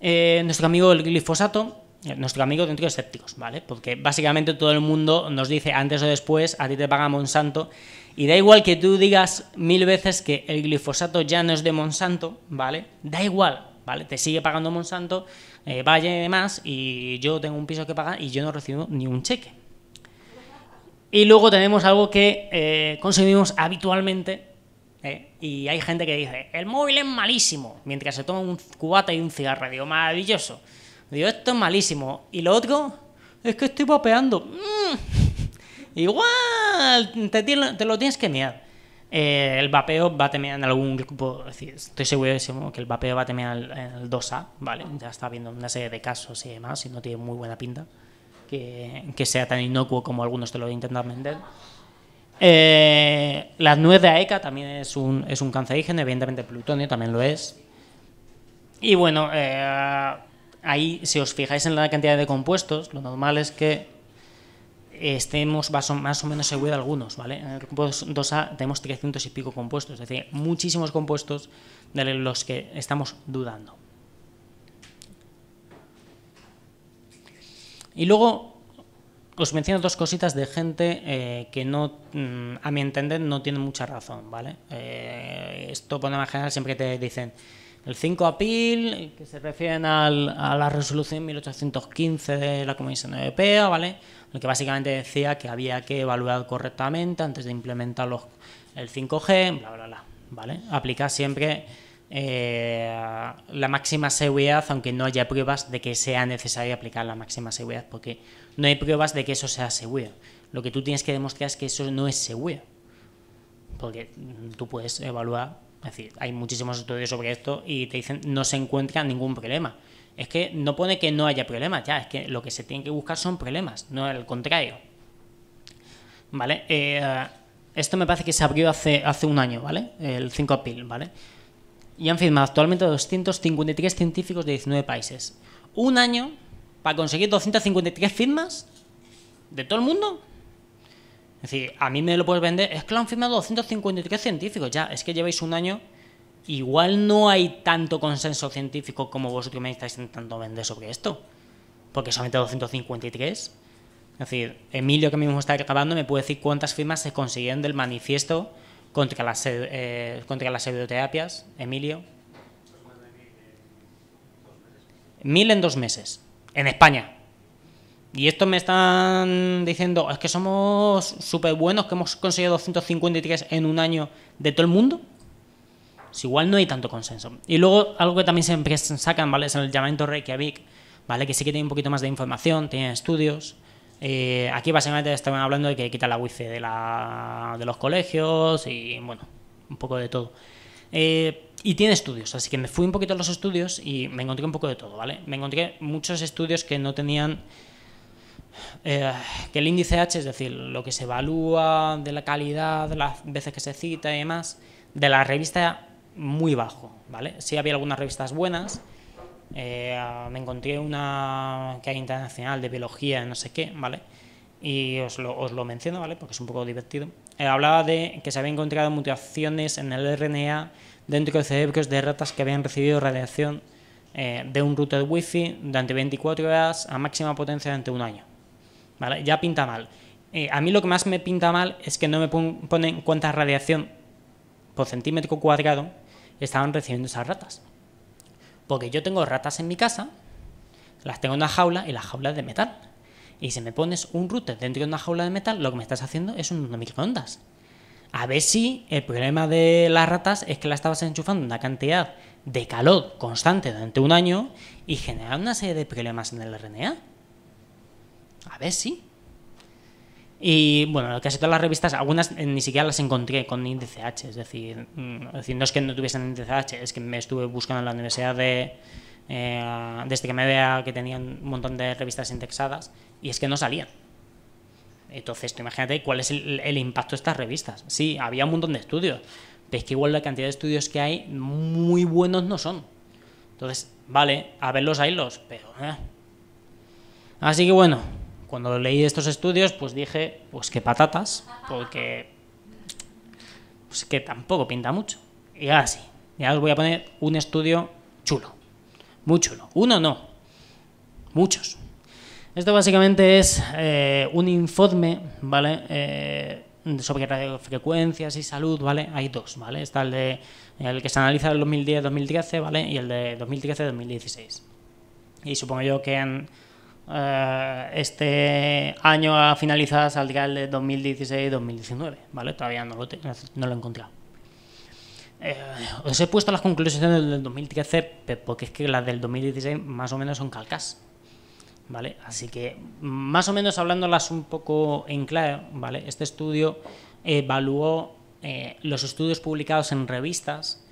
Eh, nuestro amigo el glifosato, nuestro amigo dentro de escépticos, ¿vale? Porque básicamente todo el mundo nos dice antes o después, a ti te paga Monsanto, y da igual que tú digas mil veces que el glifosato ya no es de Monsanto, ¿vale? Da igual, te sigue pagando Monsanto, eh, Valle y demás, y yo tengo un piso que pagar y yo no recibo ni un cheque. Y luego tenemos algo que eh, consumimos habitualmente, eh, y hay gente que dice, el móvil es malísimo, mientras se toma un cubata y un cigarro. Digo, maravilloso. Digo, esto es malísimo. Y lo otro, es que estoy papeando. Mm. Igual, te, lo tienes que mirar. Eh, el vapeo va a temer en algún grupo, estoy seguro que el vapeo va a temer en el 2A, ¿vale? Ya está viendo una serie de casos y demás, y no tiene muy buena pinta que, sea tan inocuo como algunos te lo intentan vender. Eh, la nuez de AECA también es un, es un cancerígeno, evidentemente el plutonio también lo es. Y bueno, eh, ahí si os fijáis en la cantidad de compuestos, lo normal es que estemos más o, menos seguros de algunos, ¿vale? En el grupo 2A tenemos 300 y pico compuestos, es decir, muchísimos compuestos de los que estamos dudando. Y luego os menciono dos cositas de gente eh, que no, mm, a mi entender, no tiene mucha razón, ¿vale? Eh, esto, por lo general, siempre te dicen el 5 apil, que se refieren a la resolución 1815 de la Comisión Europea, ¿vale? El que básicamente decía que había que evaluar correctamente antes de implementar los, el 5G, bla, bla, bla. ¿vale? Aplicar siempre eh, la máxima seguridad, aunque no haya pruebas de que sea necesario aplicar la máxima seguridad, porque no hay pruebas de que eso sea seguro. Lo que tú tienes que demostrar es que eso no es seguro. Porque tú puedes evaluar, es decir, hay muchísimos estudios sobre esto y te dicen no se encuentra ningún problema. Es que no pone que no haya problemas, ya, es que lo que se tiene que buscar son problemas, no al contrario. ¿Vale? Eh, esto me parece que se abrió hace, un año, ¿vale? El 5 de abril, ¿vale? Y han firmado actualmente 253 científicos de 19 países. Un año para conseguir 253 firmas de todo el mundo. Es decir, a mí me lo puedes vender, es que lo han firmado 253 científicos, ya, es que lleváis un año, igual no hay tanto consenso científico como vosotros me estáis intentando vender sobre esto, porque solamente 253. Es decir, Emilio, que mismo está acabando, me puede decir cuántas firmas se consiguieron del manifiesto contra las, eh, contra las pseudoterapias, Emilio. Mil en dos meses, en España. Y esto me están diciendo, es que somos súper buenos, que hemos conseguido 253 en un año de todo el mundo. Igual no hay tanto consenso. Y luego, algo que también siempre sacan, ¿vale? Es el llamamiento Reykjavik, ¿vale? Que sí que tiene un poquito más de información, tiene estudios. Eh, aquí básicamente estaban hablando de que quita la wifi de, la, de los colegios y, bueno, un poco de todo. Eh, y tiene estudios, así que me fui un poquito a los estudios y me encontré un poco de todo, ¿vale? Me encontré muchos estudios que no tenían eh, que el índice H, es decir, lo que se evalúa de la calidad de las veces que se cita y demás, de la revista muy bajo, ¿vale? Sí había algunas revistas buenas, eh, me encontré una que hay internacional de biología, no sé qué, ¿vale? Y os lo, os menciono, ¿vale? Porque es un poco divertido. Eh, hablaba de que se habían encontrado mutaciones en el RNA dentro de cerebros de ratas que habían recibido radiación de un router wifi durante 24 horas a máxima potencia durante un año. Ya pinta mal. Eh, a mí lo que más me pinta mal es que no me ponen cuánta radiación por centímetro cuadrado estaban recibiendo esas ratas. Porque yo tengo ratas en mi casa, las tengo en una jaula y la jaula es de metal. Y si me pones un router dentro de una jaula de metal, lo que me estás haciendo es un microondas. A ver si el problema de las ratas es que la estabas enchufando una cantidad de calor constante durante un año y genera una serie de problemas en el RNA. A ver si. Y bueno, casi todas las revistas, algunas ni siquiera las encontré con índice H, es decir, mm, es no es que no tuviesen índice H, es que me estuve buscando en la universidad de, eh, desde que me vea que tenían un montón de revistas indexadas y es que no salían. Entonces, tú imagínate cuál es el, impacto de estas revistas. Sí, había un montón de estudios, pero es que igual la cantidad de estudios que hay muy buenos no son. Entonces, vale, a ver los hilos, pero... Eh. Así que bueno, cuando leí estos estudios, pues dije, pues que patatas, porque pues que tampoco pinta mucho. Y ahora sí, ya os voy a poner un estudio chulo, muy chulo. Uno no, muchos. Esto básicamente es eh, un informe, ¿vale? Eh, sobre radiofrecuencias y salud, ¿vale? Hay dos, ¿vale? Está el de el que se analiza del 2010-2013, ¿vale? Y el de 2013-2016. Y supongo yo que han este año a finalizar saldrá el de 2016-2019, ¿vale? Todavía no lo, no lo he encontrado. Eh, os he puesto las conclusiones del 2013 porque es que las del 2016 más o menos son calcas, ¿vale? Así que más o menos hablándolas un poco en claro, ¿vale? Este estudio evaluó eh, los estudios publicados en revistas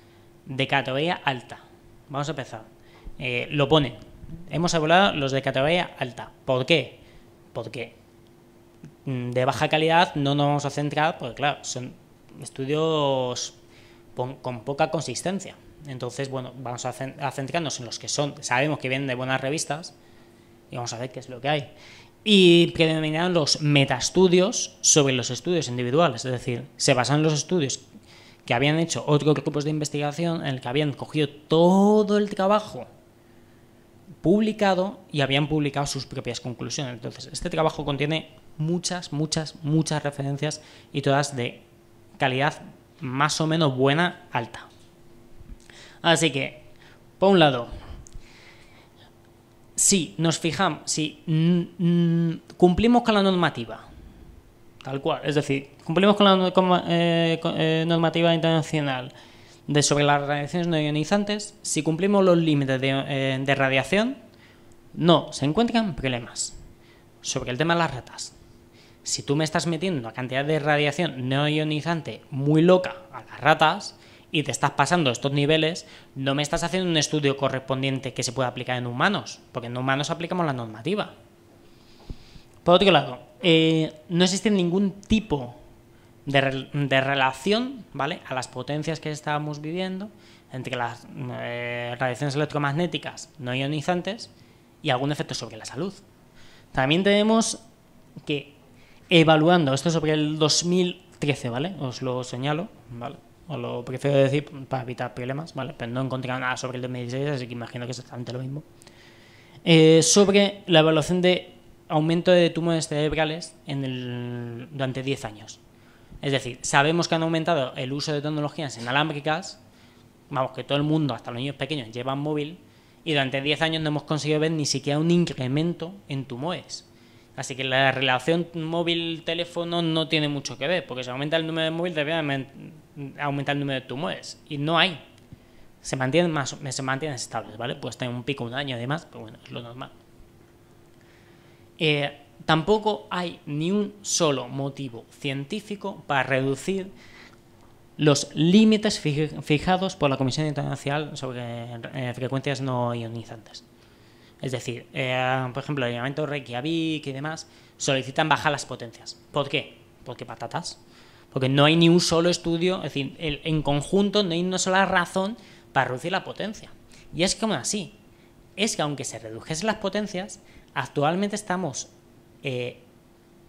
de categoría alta. Vamos a empezar. lo pone hemos evaluado los de categoría alta. ¿Por qué? Porque mm, de baja calidad no nos vamos a centrar, porque claro, son estudios con, poca consistencia. Entonces, bueno, vamos a, centrarnos en los que son, sabemos que vienen de buenas revistas y vamos a ver qué es lo que hay. Y predominan los metaestudios sobre los estudios individuales, es decir, se basan en los estudios que habían hecho otros grupos de investigación en el que habían cogido todo el trabajo publicado y habían publicado sus propias conclusiones. Entonces, este trabajo contiene muchas, muchas, muchas referencias y todas de calidad más o menos buena, alta. Así que, por un lado, si nos fijamos, si cumplimos con la normativa, tal cual, es decir, cumplimos con la eh, eh, normativa internacional, de sobre las radiaciones no ionizantes, si cumplimos los límites de, eh, radiación, no se encuentran problemas. Sobre el tema de las ratas, si tú me estás metiendo una cantidad de radiación no ionizante muy loca a las ratas y te estás pasando estos niveles, no me estás haciendo un estudio correspondiente que se pueda aplicar en humanos, porque en humanos aplicamos la normativa. Por otro lado, eh, no existe ningún tipo de, relación ¿vale? a las potencias que estábamos viviendo entre las eh, radiaciones electromagnéticas no ionizantes y algún efecto sobre la salud. También tenemos que, evaluando esto sobre el 2013, ¿vale? Os lo señalo, ¿vale? Os lo prefiero decir para evitar problemas, ¿vale? Pero no he encontrado nada sobre el 2016, así que imagino que es exactamente lo mismo. Eh, sobre la evaluación de aumento de tumores cerebrales durante 10 años. Es decir, sabemos que han aumentado el uso de tecnologías inalámbricas, vamos, que todo el mundo, hasta los niños pequeños, llevan móvil, y durante 10 años no hemos conseguido ver ni siquiera un incremento en tumores. Así que la relación móvil-teléfono no tiene mucho que ver, porque si aumenta el número de móvil debe aumentar el número de tumores. Y no hay. Se mantienen, más, se mantienen estables, ¿vale? Pues tener un pico un año además, pero bueno, es lo normal. Eh, tampoco hay ni un solo motivo científico para reducir los límites fijados por la Comisión Internacional sobre eh, frecuencias no ionizantes. Es decir, eh, por ejemplo, el llamamiento Reykjavik y demás solicitan bajar las potencias. ¿Por qué? Porque patatas. Porque no hay ni un solo estudio, es decir, en conjunto no hay una sola razón para reducir la potencia. Y es como así. Es que aunque se redujesen las potencias, actualmente estamos eh,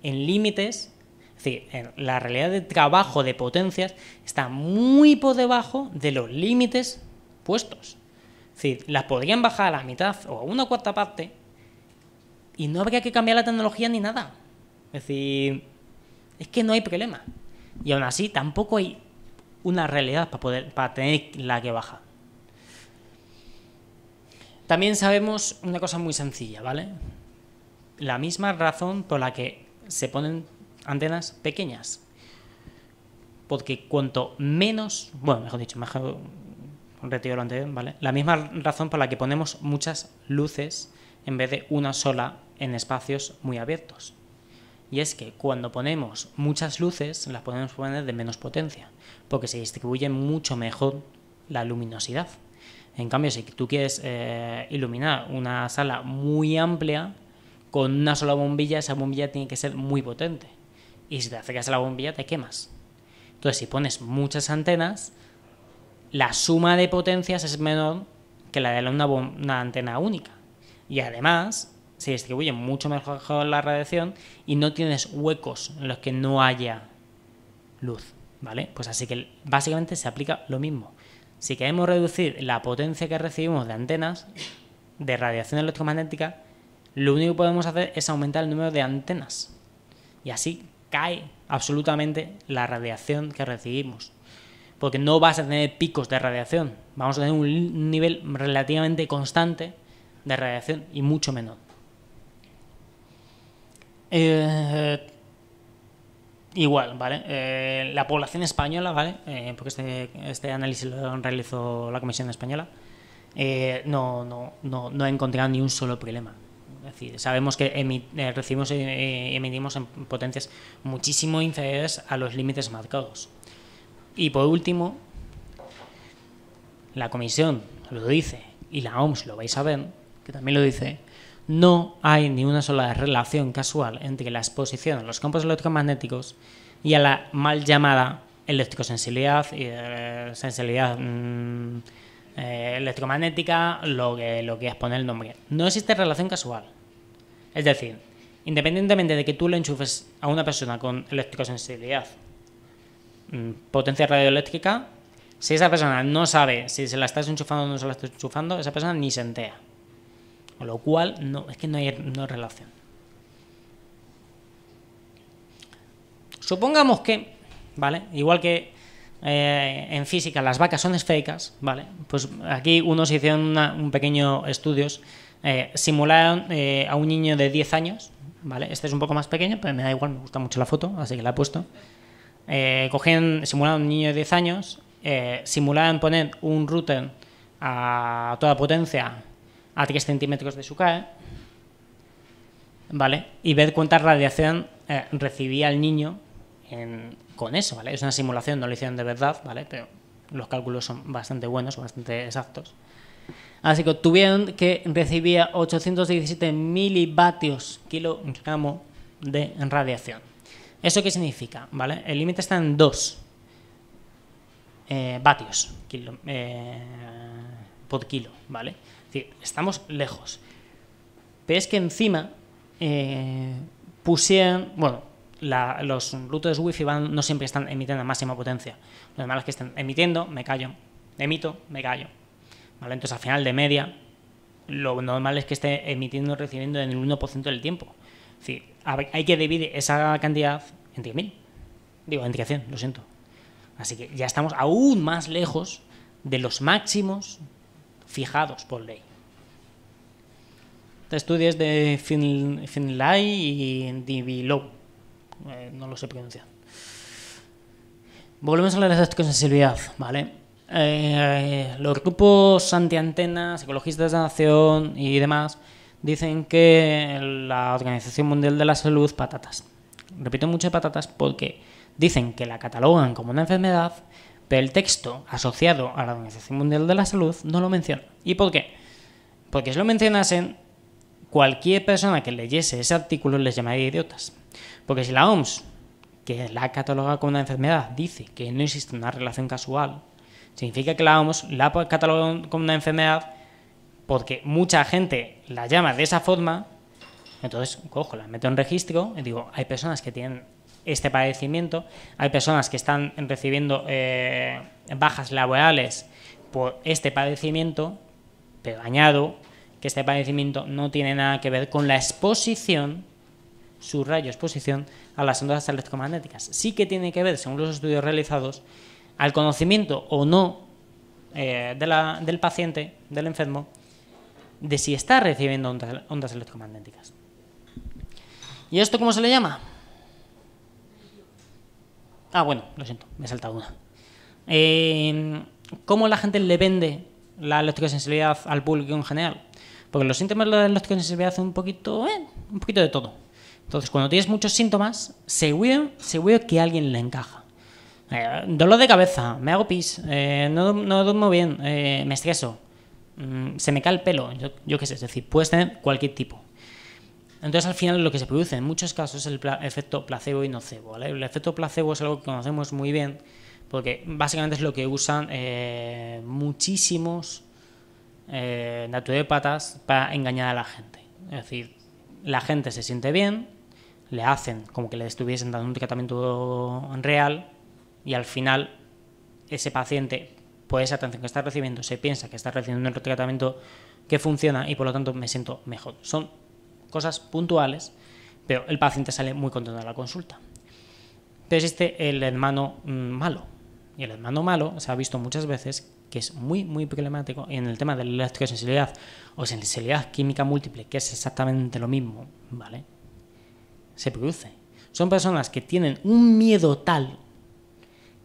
en límites, es decir, la realidad de trabajo de potencias está muy por debajo de los límites puestos. Es decir, las podrían bajar a la mitad o a una cuarta parte y no habría que cambiar la tecnología ni nada. Es decir, es que no hay problema. Y aún así tampoco hay una realidad para poder para tener la que baja. También sabemos una cosa muy sencilla, ¿vale? La misma razón por la que se ponen antenas pequeñas. Porque cuanto menos, bueno, mejor dicho, mejor retiro lo anterior, ¿vale? La misma razón por la que ponemos muchas luces en vez de una sola en espacios muy abiertos. Y es que cuando ponemos muchas luces, las podemos poner de menos potencia, porque se distribuye mucho mejor la luminosidad. En cambio, si tú quieres eh, iluminar una sala muy amplia, con una sola bombilla, esa bombilla tiene que ser muy potente. Y si te acercas a la bombilla, te quemas. Entonces, si pones muchas antenas, la suma de potencias es menor que la de una, antena única. Y además se distribuye mucho mejor la radiación y no tienes huecos en los que no haya luz. ¿Vale? Pues así que básicamente se aplica lo mismo. Si queremos reducir la potencia que recibimos de antenas de radiación electromagnética, lo único que podemos hacer es aumentar el número de antenas. Y así cae absolutamente la radiación que recibimos porque no vas a tener picos de radiación, vamos a tener un nivel relativamente constante de radiación y mucho menor. Eh, igual, ¿vale? Eh, la población española, ¿vale? Eh, porque este, este, análisis lo realizó la Comisión Española, no, no, no, no ha encontrado ni un solo problema. Es decir, sabemos que recibimos y emitimos en potencias muchísimo inferiores a los límites marcados. Y por último, la comisión lo dice y la OMS lo vais a ver, que también lo dice, no hay ni una sola relación casual entre la exposición a los campos electromagnéticos y a la mal llamada electrosensibilidad y eh, sensibilidad mm, eh, electromagnética, lo que, lo que es poner el nombre. No existe relación casual. Es decir, independientemente de que tú le enchufes a una persona con electrosensibilidad Mm, potencia radioeléctrica, si esa persona no sabe si se la estás enchufando o no se la estás enchufando, esa persona ni se entera. Con lo cual, no, es que no hay, no relación. Supongamos que, ¿vale? Igual que eh, en física las vacas son esféricas, ¿vale? Pues aquí unos hicieron un pequeño estudios, eh, simularon eh, a un niño de 10 años, ¿vale? Este es un poco más pequeño, pero me da igual, me gusta mucho la foto, así que la he puesto cogían, simulaban un niño de 10 años, simulaban poner un router a toda potencia a 3 centímetros de su cara, ¿vale? Y ver cuánta radiación recibía al niño con eso, ¿vale? Es una simulación, no lo hicieron de verdad, ¿vale? Pero los cálculos son bastante buenos, bastante exactos. Así que tuvieron que recibía 817 milivatios kilogramo de radiación. ¿Eso qué significa? ¿Vale? El límite está en 2 eh, vatios eh, por kilo, ¿vale? Es decir, estamos lejos. Pero es que encima eh, pusieron, bueno, los routers wifi van, no siempre están emitiendo a máxima potencia. Lo normal es que estén emitiendo, me callo, emito, me callo. Entonces, al final de media, lo normal es que esté emitiendo recibiendo en el 1% del tiempo. Es hay que dividir esa cantidad entre 10.000. Digo, entre 100, lo siento. Así que ya estamos aún más lejos de los máximos fijados por ley. Estudios de Finlay y Divilow. Eh, no lo sé pronunciar. Volvemos a la electrosensibilidad, ¿vale? Eh, los grupos antiantenas, ecologistas de nación y demás dicen que la Organización Mundial de la Salud, patatas. Repito mucho patatas porque dicen que la catalogan como una enfermedad, pero el texto asociado a la Organización Mundial de la Salud no lo menciona. ¿Y por qué? Porque si lo mencionasen, cualquier persona que leyese ese artículo les llamaría idiotas. Porque si la OMS, que la ha catalogado como una enfermedad, dice que no existe una relación casual, significa que la OMS la ha catalogado como una enfermedad porque mucha gente la llama de esa forma, entonces cojo, la meto en registro y digo, hay personas que tienen este padecimiento, hay personas que están recibiendo eh, bajas laborales por este padecimiento, pero añado que este padecimiento no tiene nada que ver con la exposición, su rayo exposición, a las ondas electromagnéticas. Sí que tiene que ver, según los estudios realizados, al conocimiento o no eh, del paciente, del enfermo, de si está recibiendo ondas, electromagnéticas. ¿Y esto cómo se le llama? Ah, bueno, lo siento, me he saltado una. Eh, ¿Cómo la gente le vende la electrosensibilidad al público en general? Porque los síntomas de la electrosensibilidad hacen un poquito, eh, un poquito de todo. Entonces, cuando tienes muchos síntomas, seguro, seguro que alguien le encaja. Eh, dolor de cabeza, me hago pis, eh, no, no, duermo bien, me estreso, mm, se me cae el pelo, yo, qué sé, es decir, puedes tener cualquier tipo. Entonces, al final, lo que se produce en muchos casos es el efecto placebo y nocebo. El efecto placebo es algo que conocemos muy bien, porque básicamente es lo que usan muchísimos eh, naturópatas para engañar a la gente. Es decir, la gente se siente bien, le hacen como que le estuviesen dando un tratamiento real y al final ese paciente, por esa atención que está recibiendo, se piensa que está recibiendo un tratamiento que funciona y por lo tanto me siento mejor. Son cosas puntuales, pero el paciente sale muy contento de la consulta. Pero existe el hermano mm, malo. Y el hermano malo se ha visto muchas veces que es muy, muy problemático en el tema de la electrosensibilidad o sensibilidad química múltiple, que es exactamente lo mismo, ¿vale? Se produce. Son personas que tienen un miedo tal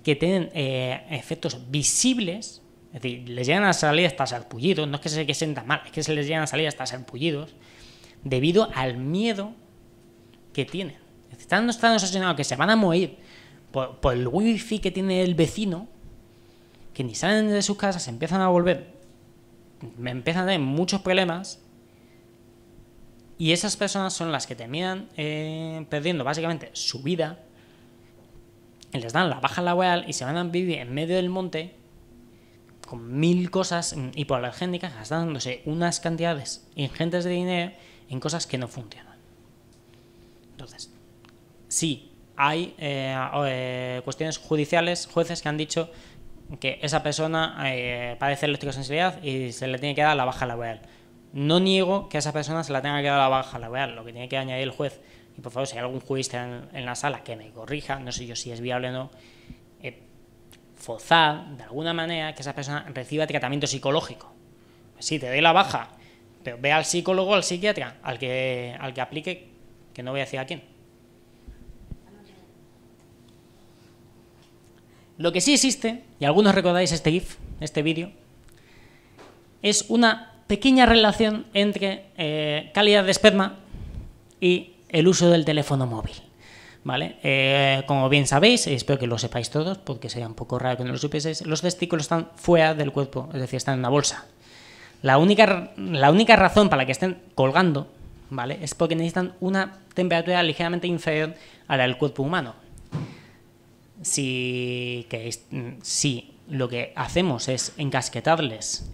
que tienen eh, efectos visibles, es decir, les llegan a salir hasta sarpullidos, no es que se que sientan mal, es que se les llegan a salir hasta sarpullidos, debido al miedo que tienen. Están tan obsesionados que se van a morir por, por el wifi que tiene el vecino, que ni salen de sus casas, empiezan a volver, me empiezan a tener muchos problemas y esas personas son las que terminan eh, perdiendo básicamente su vida, y les dan la baja laboral y se van a vivir en medio del monte con mil cosas hipoalergénicas, gastándose unas cantidades ingentes de dinero en cosas que no funcionan. Entonces, sí, hay eh, eh, cuestiones judiciales, jueces que han dicho que esa persona eh, padece electrosensibilidad y se le tiene que dar la baja laboral. No niego que a esa persona se la tenga que dar la baja laboral, lo que tiene que añadir el juez, y por favor, si hay algún jurista en, la sala que me corrija, no sé yo si es viable o no, eh, forzar de alguna manera que esa persona reciba tratamiento psicológico. Sí, te doy la baja, pero ve al psicólogo, al psiquiatra, al que, al que aplique, que no voy a decir a quién Lo que sí existe, y algunos recordáis este GIF, este vídeo, es una pequeña relación entre eh, calidad de esperma y el uso del teléfono móvil. ¿Vale? Eh, como bien sabéis, espero que lo sepáis todos, porque sería un poco raro que no lo supieseis, los testículos están fuera del cuerpo, es decir, están en una bolsa. La única, la única razón para la que estén colgando, ¿vale? Es porque necesitan una temperatura ligeramente inferior a la del cuerpo humano. Si, que si lo que hacemos es encasquetarles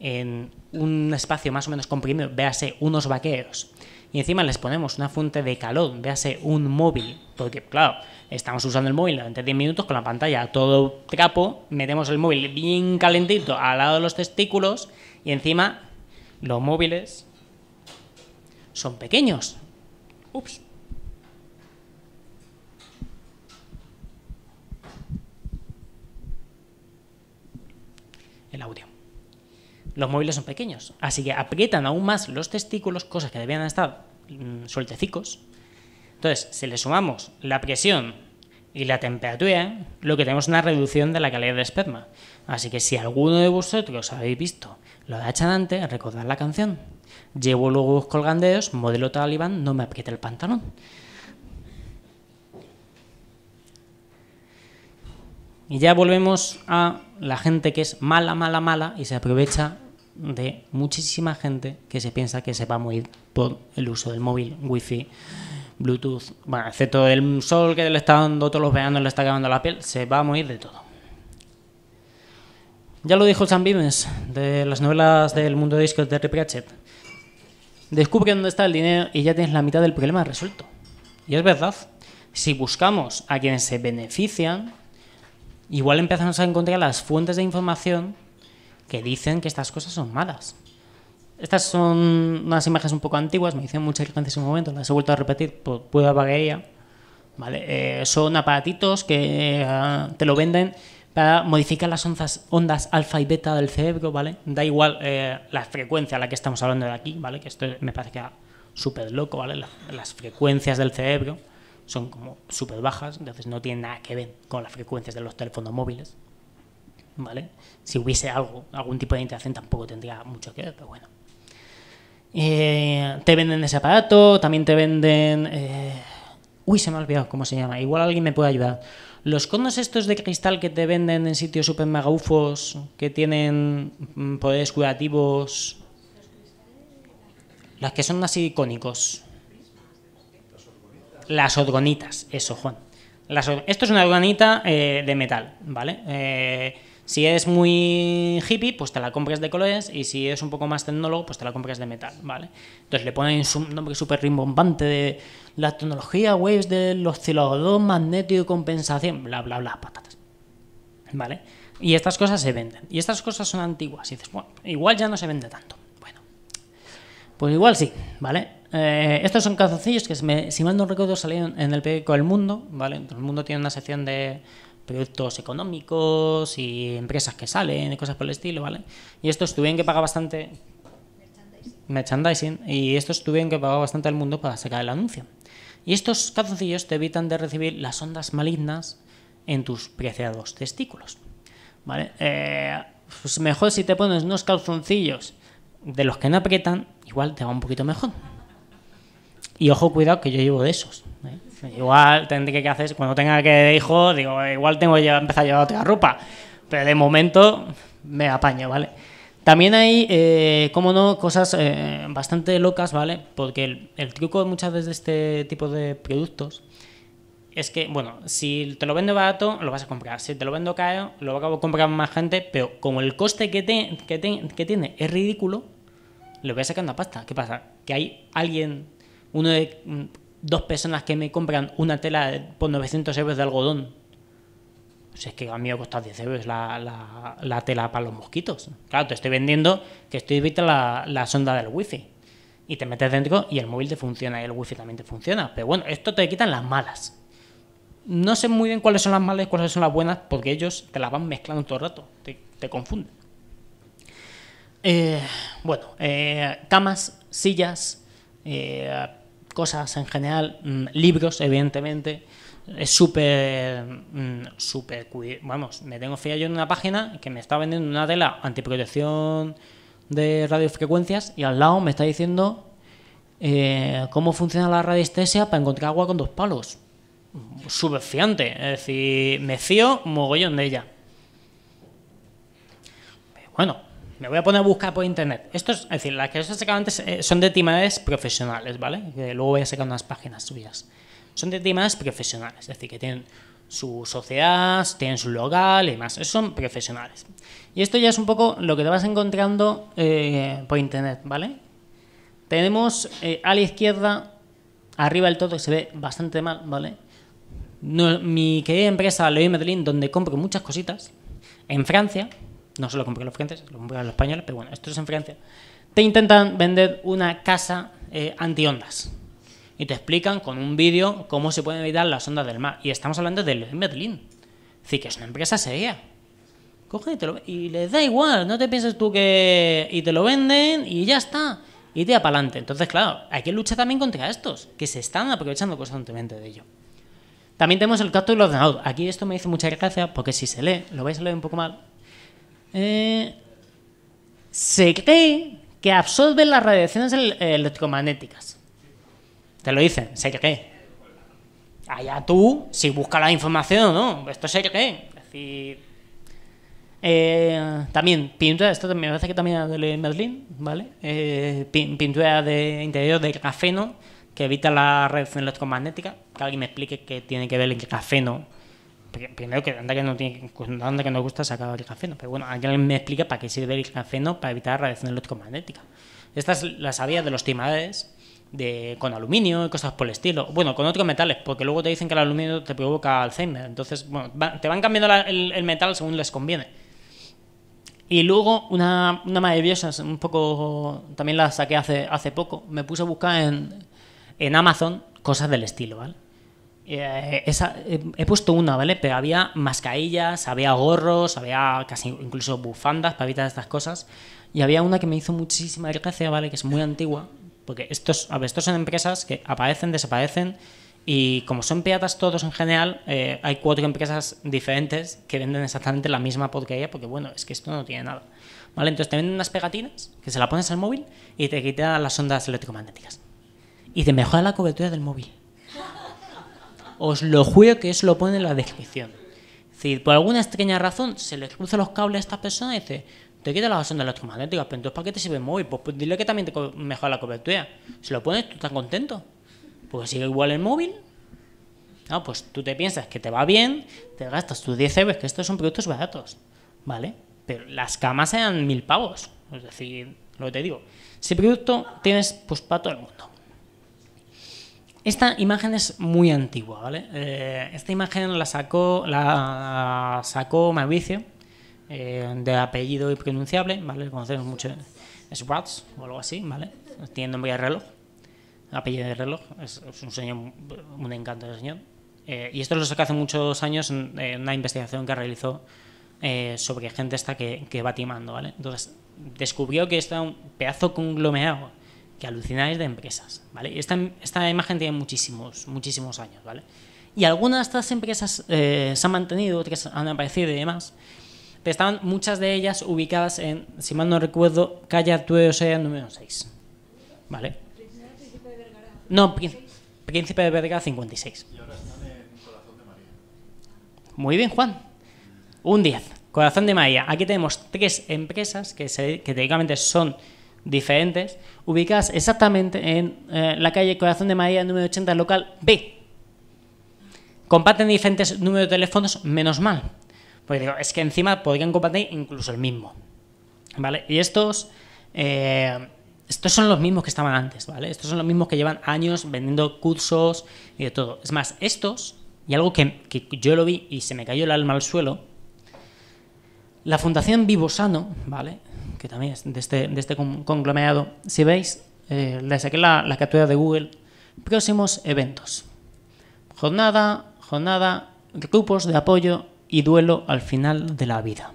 en un espacio más o menos comprimido, véase unos vaqueros, y encima les ponemos una fuente de calor, véase un móvil, porque claro, estamos usando el móvil durante 10 minutos con la pantalla todo trapo, metemos el móvil bien calentito al lado de los testículos y encima los móviles son pequeños. Ups. El audio los móviles son pequeños. Así que aprietan aún más los testículos, cosas que debían estar mm, sueltecicos. Entonces, si le sumamos la presión y la temperatura, lo que tenemos es una reducción de la calidad de esperma. Así que si alguno de vosotros habéis visto lo de Achanante, recordad la canción. Llevo luego colgandeos, modelo talibán, no me apriete el pantalón. Y ya volvemos a la gente que es mala, mala, mala y se aprovecha de muchísima gente que se piensa que se va a morir por el uso del móvil, wifi, bluetooth, bueno, excepto el sol que le está dando todos los veranos, le está acabando la piel, se va a morir de todo. Ya lo dijo Sam Vives de las novelas del mundo de discos de Terry Pratchett. Descubre dónde está el dinero y ya tienes la mitad del problema resuelto. Y es verdad. Si buscamos a quienes se benefician, igual empezamos a encontrar las fuentes de información que dicen que estas cosas son malas. Estas son unas imágenes un poco antiguas, me dicen muchas gracias en un momento, las he vuelto a repetir por pura vaguería. ¿vale? Eh, son aparatitos que eh, te lo venden para modificar las ondas, ondas alfa y beta del cerebro, ¿vale? Da igual eh, la frecuencia a la que estamos hablando de aquí, ¿vale? Que esto me parece súper loco, ¿vale? las frecuencias del cerebro son como súper bajas, entonces no tienen nada que ver con las frecuencias de los teléfonos móviles. ¿Vale? Si hubiese algo, algún tipo de interacción tampoco tendría mucho que ver, pero bueno. Eh, te venden ese aparato, también te venden... Eh, uy, se me ha olvidado cómo se llama. Igual alguien me puede ayudar. Los conos estos de cristal que te venden en sitios super mega ufos, que tienen mm, poderes curativos... Las que son así icónicos. Las orgonitas, eso, Juan. esto es una orgonita eh, de metal, ¿vale? Eh, si es muy hippie, pues te la compras de colores y si es un poco más tecnólogo, pues te la compras de metal, ¿vale? Entonces le ponen un nombre súper rimbombante de la tecnología waves del oscilador magnético de compensación, bla, bla, bla, patatas. ¿Vale? Y estas cosas se venden. Y estas cosas son antiguas. Y dices, bueno, igual ya no se vende tanto. Bueno, pues igual sí, ¿vale? Eh, estos son calzoncillos que, si mal no recuerdo, salieron en el periódico El Mundo, ¿vale? El Mundo tiene una sección de productos económicos y empresas que salen y cosas por el estilo, ¿vale? Y estos tuvieron que pagar bastante merchandising y estos tuvieron que pagar bastante al mundo para sacar el anuncio. Y estos calzoncillos te evitan de recibir las ondas malignas en tus preciados testículos. ¿Vale? Eh, pues mejor si te pones unos calzoncillos de los que no aprietan, igual te va un poquito mejor. Y ojo, cuidado que yo llevo de esos. ¿eh? Igual tendré que hacer, cuando tenga que hijo, digo, igual tengo que empezar a llevar otra ropa. Pero de momento me apaño, ¿vale? También hay, eh, como no, cosas eh, bastante locas, ¿vale? Porque el, truco muchas veces de este tipo de productos es que, bueno, si te lo vendo barato, lo vas a comprar. Si te lo vendo caro, lo va a comprar más gente, pero como el coste que, que, que tiene es ridículo, le voy a sacar una pasta. ¿Qué pasa? Que hay alguien, uno de dos personas que me compran una tela por 900 euros de algodón. Pues es que a mí me costado 10 euros la, la, tela para los mosquitos. Claro, te estoy vendiendo que estoy evitando la, la sonda del wifi. Y te metes dentro y el móvil te funciona y el wifi también te funciona. Pero bueno, esto te quitan las malas. No sé muy bien cuáles son las malas y cuáles son las buenas porque ellos te las van mezclando todo el rato. Te, te confunden. Eh, bueno, eh, camas, sillas, eh, cosas en general, mm, libros, evidentemente. Es súper, mm, súper, vamos, me tengo fiado yo en una página que me está vendiendo una tela antiprotección de radiofrecuencias y al lado me está diciendo eh, cómo funciona la radiestesia para encontrar agua con dos palos. súper fiante. Es decir, me fío mogollón de ella. Bueno, me voy a poner a buscar por internet. Esto es, decir, las que os he sacado antes eh, son de timadores profesionales, ¿vale? Que luego voy a sacar unas páginas suyas. Son de timadores profesionales, es decir, que tienen su sociedad, tienen su local y demás. Esos son profesionales. Y esto ya es un poco lo que te vas encontrando eh, por internet, ¿vale? Tenemos eh, a la izquierda, arriba del todo, que se ve bastante mal, ¿vale? mi querida empresa Leroy Medellín, donde compro muchas cositas, en Francia, no solo compro los franceses, lo compro los españoles, pero bueno, esto es en Francia, te intentan vender una casa eh, anti-ondas. Y te explican con un vídeo cómo se pueden evitar las ondas del mar. Y estamos hablando de Medellín. Es decir, que es una empresa seria. Coge y, te lo, y les da igual, no te pienses tú que... Y te lo venden y ya está. Y te para adelante. Entonces, claro, hay que luchar también contra estos, que se están aprovechando constantemente de ello. También tenemos el cactus del ordenador. Aquí esto me dice mucha gracia porque si se lee, lo vais a leer un poco mal, eh, se cree que absorbe las radiaciones electromagnéticas. Te lo dicen, se cree. Allá tú, si buscas la información o no, esto se cree. Es eh, también pintura, esto me parece que también de Merlin, ¿vale? Eh, pintura de interior de grafeno que evita la radiación electromagnética. Que alguien me explique qué tiene que ver el grafeno primero que anda que no tiene anda que nos gusta sacar el grafeno pero bueno alguien me explica para qué sirve el grafeno para evitar radiación electromagnética. Estas las sabía de los timadores de con aluminio y cosas por el estilo. Bueno con otros metales porque luego te dicen que el aluminio te provoca Alzheimer. Entonces bueno te van cambiando el, metal según les conviene. Y luego una, una maravillosa un poco también la saqué hace hace poco me puse a buscar en en Amazon cosas del estilo vale eh, he puesto una, ¿vale? Pero había mascarillas, había gorros, había casi incluso bufandas para evitar estas cosas. Y había una que me hizo muchísima gracia, ¿vale? Que es muy antigua. Porque estos, a estos son empresas que aparecen, desaparecen. Y como son piratas todos en general, eh, hay cuatro empresas diferentes que venden exactamente la misma porquería. Porque bueno, es que esto no tiene nada. ¿Vale? Entonces te venden unas pegatinas que se la pones al móvil y te quitan las ondas electromagnéticas. Y te mejora la cobertura del móvil. Os lo juro que eso lo pone en la descripción. Es decir, por alguna extraña razón se le cruzan los cables a esta persona y dice, te quita la ondas electromagnéticas, pero entonces ¿para qué te sirve el móvil? Pues, pues, dile que también te mejora la cobertura. Si lo pones, tú estás contento. Porque sigue igual el móvil. No, pues tú te piensas que te va bien, te gastas tus 10 euros, que estos son productos baratos. ¿Vale? Pero las camas sean mil pavos. Es decir, lo que te digo. Ese producto tienes pues para todo el mundo. Esta imagen es muy antigua, ¿vale? Eh, esta imagen la sacó, la sacó Mauricio, eh, de apellido impronunciable, ¿vale? Conocemos mucho, es o algo así, ¿vale? Tiene nombre de reloj, apellido de reloj, es, un señor, un encanto de señor. Eh, y esto lo sacó hace muchos años en, una investigación que realizó sobre gente esta que, que va timando, ¿vale? Entonces, descubrió que está un pedazo conglomerado que alucináis de empresas, ¿vale? Esta, esta imagen tiene muchísimos, muchísimos años, ¿vale? Y algunas de estas empresas eh, se han mantenido, otras han aparecido y demás, pero estaban muchas de ellas ubicadas en, si mal no recuerdo, calle Arturo Osea número 6, ¿vale? No, Príncipe de Vergara 56. Y ahora están en Corazón de María. Muy bien, Juan. Un 10. Corazón de María. Aquí tenemos tres empresas que, se, que técnicamente son diferentes, ubicadas exactamente en eh, la calle Corazón de María número 80, local B. Comparten diferentes números de teléfonos, menos mal. Porque digo, es que encima podrían compartir incluso el mismo. ¿Vale? Y estos, eh, estos son los mismos que estaban antes, ¿vale? Estos son los mismos que llevan años vendiendo cursos y de todo. Es más, estos, y algo que, que yo lo vi y se me cayó el alma al suelo, la Fundación Vivosano, ¿vale? Que también es de este, de este conglomerado, si veis, eh, le saqué la, la, captura de Google, próximos eventos. Jornada, jornada, grupos de apoyo y duelo al final de la vida.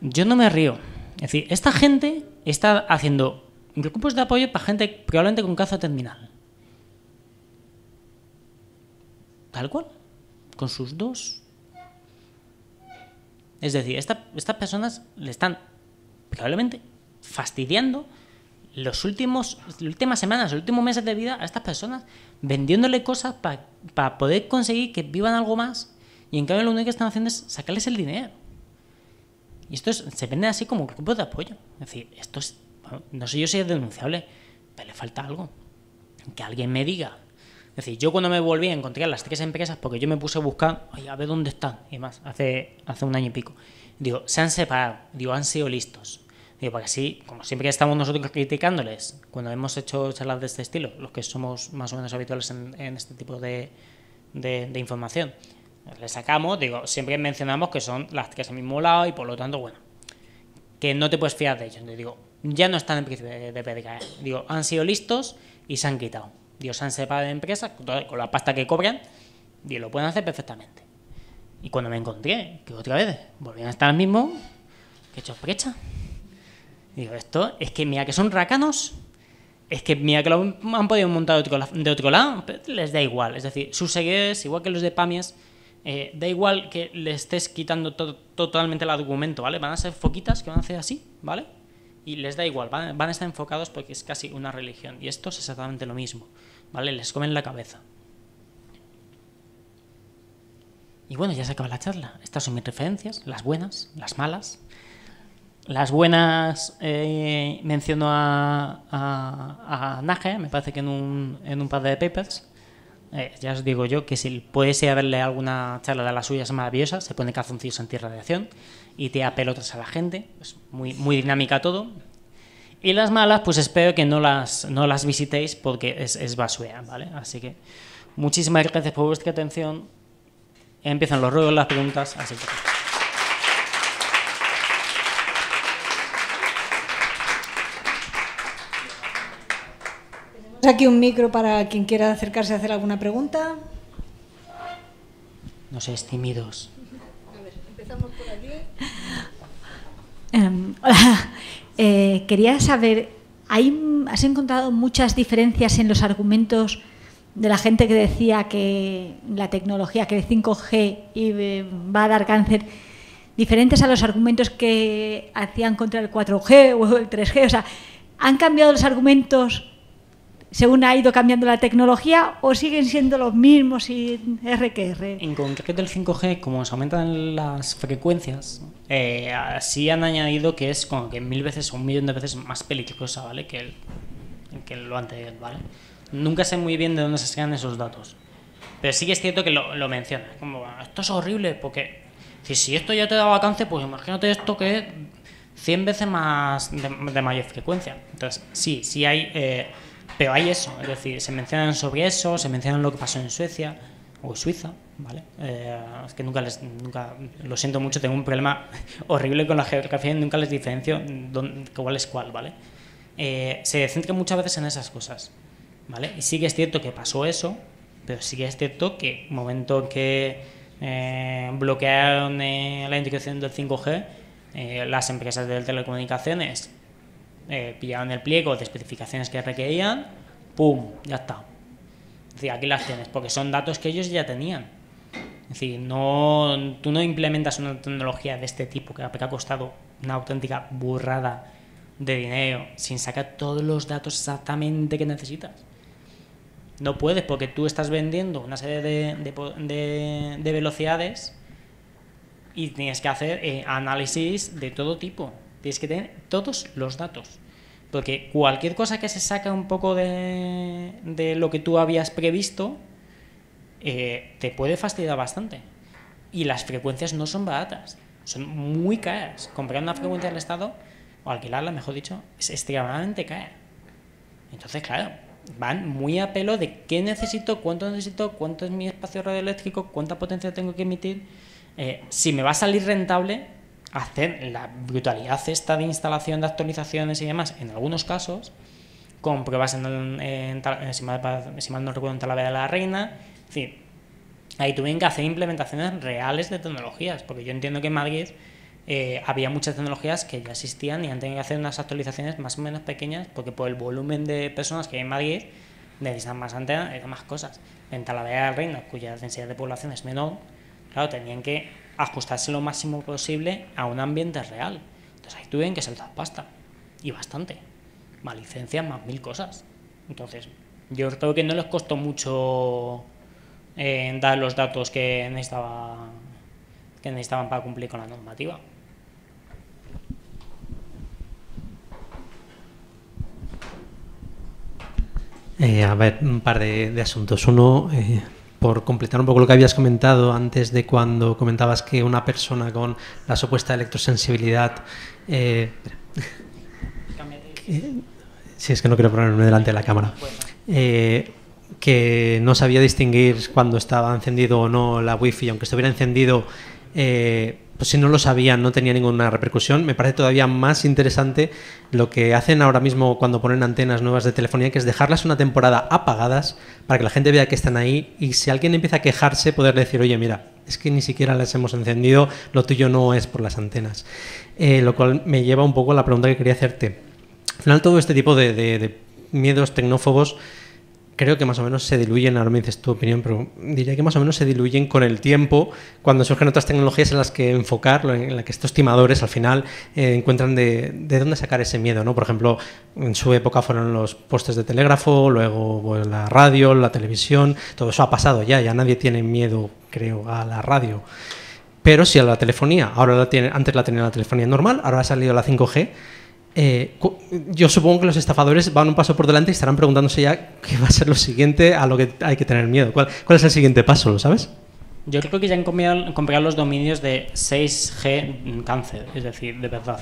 Yo no me río. Es decir, esta gente está haciendo grupos de apoyo para gente probablemente con cáncer terminal. Tal cual. Con sus dos. Es decir, estas personas le están probablemente fastidiando los últimos, las últimas semanas, los últimos meses de vida a estas personas vendiéndole cosas para poder conseguir que vivan algo más y en cambio lo único que están haciendo es sacarles el dinero. Y esto se vende así como grupo de apoyo. Es decir, esto es, no sé yo si es denunciable, pero le falta algo. Que alguien me diga. Es decir, yo cuando me volví a encontrar las tres empresas, porque yo me puse a buscar, a ver dónde están, y más, hace, hace un año y pico. Digo, se han separado, digo, han sido listos. Digo, porque así, como siempre estamos nosotros criticándoles, cuando hemos hecho charlas de este estilo, los que somos más o menos habituales en, este tipo de, de, información, le sacamos, digo, siempre mencionamos que son las que al mismo lado y por lo tanto, bueno, que no te puedes fiar de ellos. digo, ya no están en principio de, de Digo, han sido listos y se han quitado. Digo, se han separado de empresas con la pasta que cobran y lo pueden hacer perfectamente. Y cuando me encontré, que otra vez volvían a estar al mismo, que he hecho brecha. Digo, esto es que mira que son racanos, es que mira que lo han podido montar de otro, de otro lado, les da igual. Es decir, sus seguidores, igual que los de Pamies, eh, da igual que le estés quitando totalmente el argumento, ¿vale? Van a ser foquitas que van a hacer así, ¿vale? Y les da igual, van, a estar enfocados porque es casi una religión. Y esto es exactamente lo mismo, ¿vale? Les comen la cabeza. Y bueno, ya se acaba la charla. Estas son mis referencias, las buenas, las malas. Las buenas eh, menciono a, a, Nage, me parece que en un, en un par de papers. Eh, ya os digo yo que si puedes verle alguna charla de las suyas maravillosas, se pone calzoncillos antirradiación y te pelotas a la gente, es muy, muy dinámica todo. Y las malas, pues espero que no las, no las visitéis porque es, es basura, ¿vale? Así que muchísimas gracias por vuestra atención. Empiezan los ruegos, las preguntas, así que... aquí un micro para quien quiera acercarse a hacer alguna pregunta. No seáis tímidos. A ver, empezamos por aquí. Em, [LAUGHS] hola, eh, quería saber, ¿hay, ¿has encontrado muchas diferencias en los argumentos de la gente que decía que la tecnología, que el 5G eh, va a dar cáncer, diferentes a los argumentos que hacían contra el 4G o el 3G? O sea, ¿han cambiado los argumentos según ha ido cambiando la tecnología o siguen siendo los mismos y R? En concreto el 5G, como se aumentan las frecuencias, eh, así han añadido que es como que mil veces o un millón de veces más peligrosa, ¿vale? Que, el, que lo anterior, ¿vale? Nunca sé muy bien de dónde se sacan esos datos. Pero sí que es cierto que lo, lo menciona. Como, esto es horrible porque si esto ya te daba cáncer, pues imagínate esto que es 100 veces más de, mayor frecuencia. Entonces, sí, sí hay... Eh, pero hay eso, es decir, se mencionan sobre eso, se mencionan lo que pasó en Suecia o Suiza, ¿vale? Eh, es que nunca les, nunca, lo siento mucho, tengo un problema [LAUGHS] horrible con la geografía y nunca les diferencio dónde, cuál es cuál, ¿vale? Eh, se centra muchas veces en esas cosas, ¿vale? Y sí que es cierto que pasó eso, pero sí que es cierto que momento en que eh, bloquearon la integración del 5G, las empresas de telecomunicaciones eh, pillaban el pliego de especificaciones que requerían, ¡pum! Ya está. Es decir, aquí las tienes, porque son datos que ellos ya tenían. Es decir, no, tú no implementas una tecnología de este tipo que ha costado una auténtica burrada de dinero sin sacar todos los datos exactamente que necesitas. No puedes porque tú estás vendiendo una serie de, de, velocidades y tienes que hacer eh, análisis de todo tipo. Tienes que tener todos los datos. Porque cualquier cosa que se saca un poco de, de lo que tú habías previsto, eh, te puede fastidiar bastante. Y las frecuencias no son baratas, son muy caras. Comprar una frecuencia del Estado, o alquilarla, mejor dicho, es extremadamente cara. Entonces, claro, van muy a pelo de qué necesito, cuánto necesito, cuánto es mi espacio radioeléctrico, cuánta potencia tengo que emitir. Eh, si me va a salir rentable, hacer la brutalidad esta de instalación de actualizaciones y demás, en algunos casos, con pruebas en, en, si, mal, no recuerdo, en Talavera de la Reina, es decir, ahí tuvieron que hacer implementaciones reales de tecnologías, porque yo entiendo que en Madrid eh, había muchas tecnologías que ya existían y han tenido que hacer unas actualizaciones más o menos pequeñas, porque por el volumen de personas que hay en Madrid necesitan más antenas y más cosas. En Talavera de la Reina, cuya densidad de población es menor, claro, tenían que ajustarse lo máximo posible a un ambiente real. Entonces ahí tuvieron que saltar pasta. Y bastante. más licencias, más mil cosas. Entonces, yo creo que no les costó mucho eh, dar los datos que necesitaban para cumplir con la normativa. Eh, a ver, un par de, asuntos. Uno, eh, por completar un poco lo que habías comentado antes de cuando comentabas que una persona con la supuesta electrosensibilidad... Eh, si es que no quiero ponerme delante de la cámara. Eh, que no sabía distinguir cuando estaba encendido o no la wifi, aunque estuviera encendido eh, pues si no lo sabían no tenía ninguna repercusión. Me parece todavía más interesante lo que hacen ahora mismo cuando ponen antenas nuevas de telefonía, que es dejarlas una temporada apagadas para que la gente vea que están ahí y si alguien empieza a quejarse, poder decir, oye, mira, es que ni siquiera las hemos encendido, lo tuyo no es por las antenas. Eh, lo cual me lleva un poco a la pregunta que quería hacerte. Al final, todo este tipo de miedos tecnófobos creo que más o menos se diluyen, ahora me dices tu opinión, pero diría que más o menos se diluyen con el tiempo cuando surgen otras tecnologías en las que enfocar, en las que estos timadores al final eh, encuentran de, de, dónde sacar ese miedo. ¿no? Por ejemplo, en su época fueron los postes de telégrafo, luego la radio, la televisión, todo eso ha pasado ya, ya nadie tiene miedo, creo, a la radio. Pero si a la telefonía, ahora la tiene, antes la tenía la telefonía normal, ahora ha salido la 5G, eh, yo supongo que los estafadores van un paso por delante y estarán preguntándose ya qué va a ser lo siguiente a lo que hay que tener miedo. ¿Cuál, es el siguiente paso? ¿Lo sabes? Yo creo que ya han comprado, los dominios de 6G cáncer, es decir, de verdad.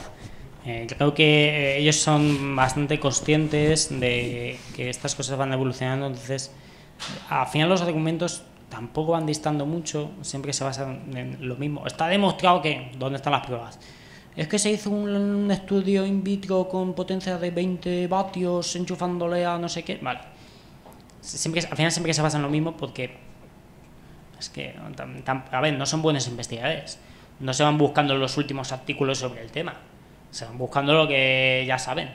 Eh, creo que ellos son bastante conscientes de que estas cosas van evolucionando, entonces al final los argumentos tampoco van distando mucho, siempre se basan en lo mismo. Está demostrado que, ¿dónde están las pruebas? Es que se hizo un, estudio in vitro con potencia de 20 vatios enchufándole a no sé qué. Vale. Siempre, al final siempre se basa lo mismo porque es que, a ver, no son buenos investigadores. No se van buscando los últimos artículos sobre el tema. Se van buscando lo que ya saben.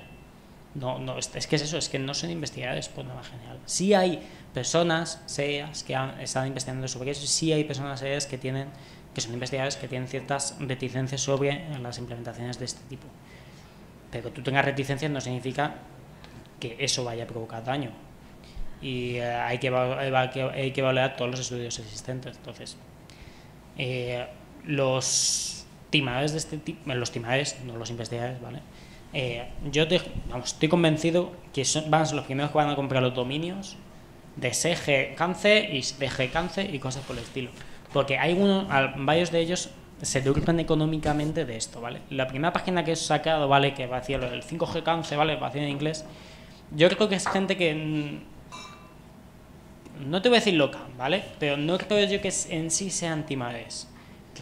No, no, es, que es eso, es que no son investigadores por nada general. Sí hay personas serias que han, están investigando sobre eso, sí hay personas serias que tienen que son investigadores que tienen ciertas reticencias sobre las implementaciones de este tipo. Pero que tú tengas reticencias no significa que eso vaya a provocar daño. Y eh, hay, que, hay que evaluar todos los estudios existentes. Entonces, eh, los timadores de este tipo, los timadores, no los investigadores, ¿vale? Eh, yo estoy convencido que son, van a ser los primeros que van a comprar los dominios de SG Cáncer y DG Cáncer y cosas por el estilo. Porque hay uno, varios de ellos se lucran económicamente de esto, ¿vale? La primera página que he sacado, ¿vale? Que va a decir el 5G cáncer, ¿vale? Va a decir en inglés. Yo creo que es gente que... No te voy a decir loca, ¿vale? Pero no creo yo que en sí sean timades.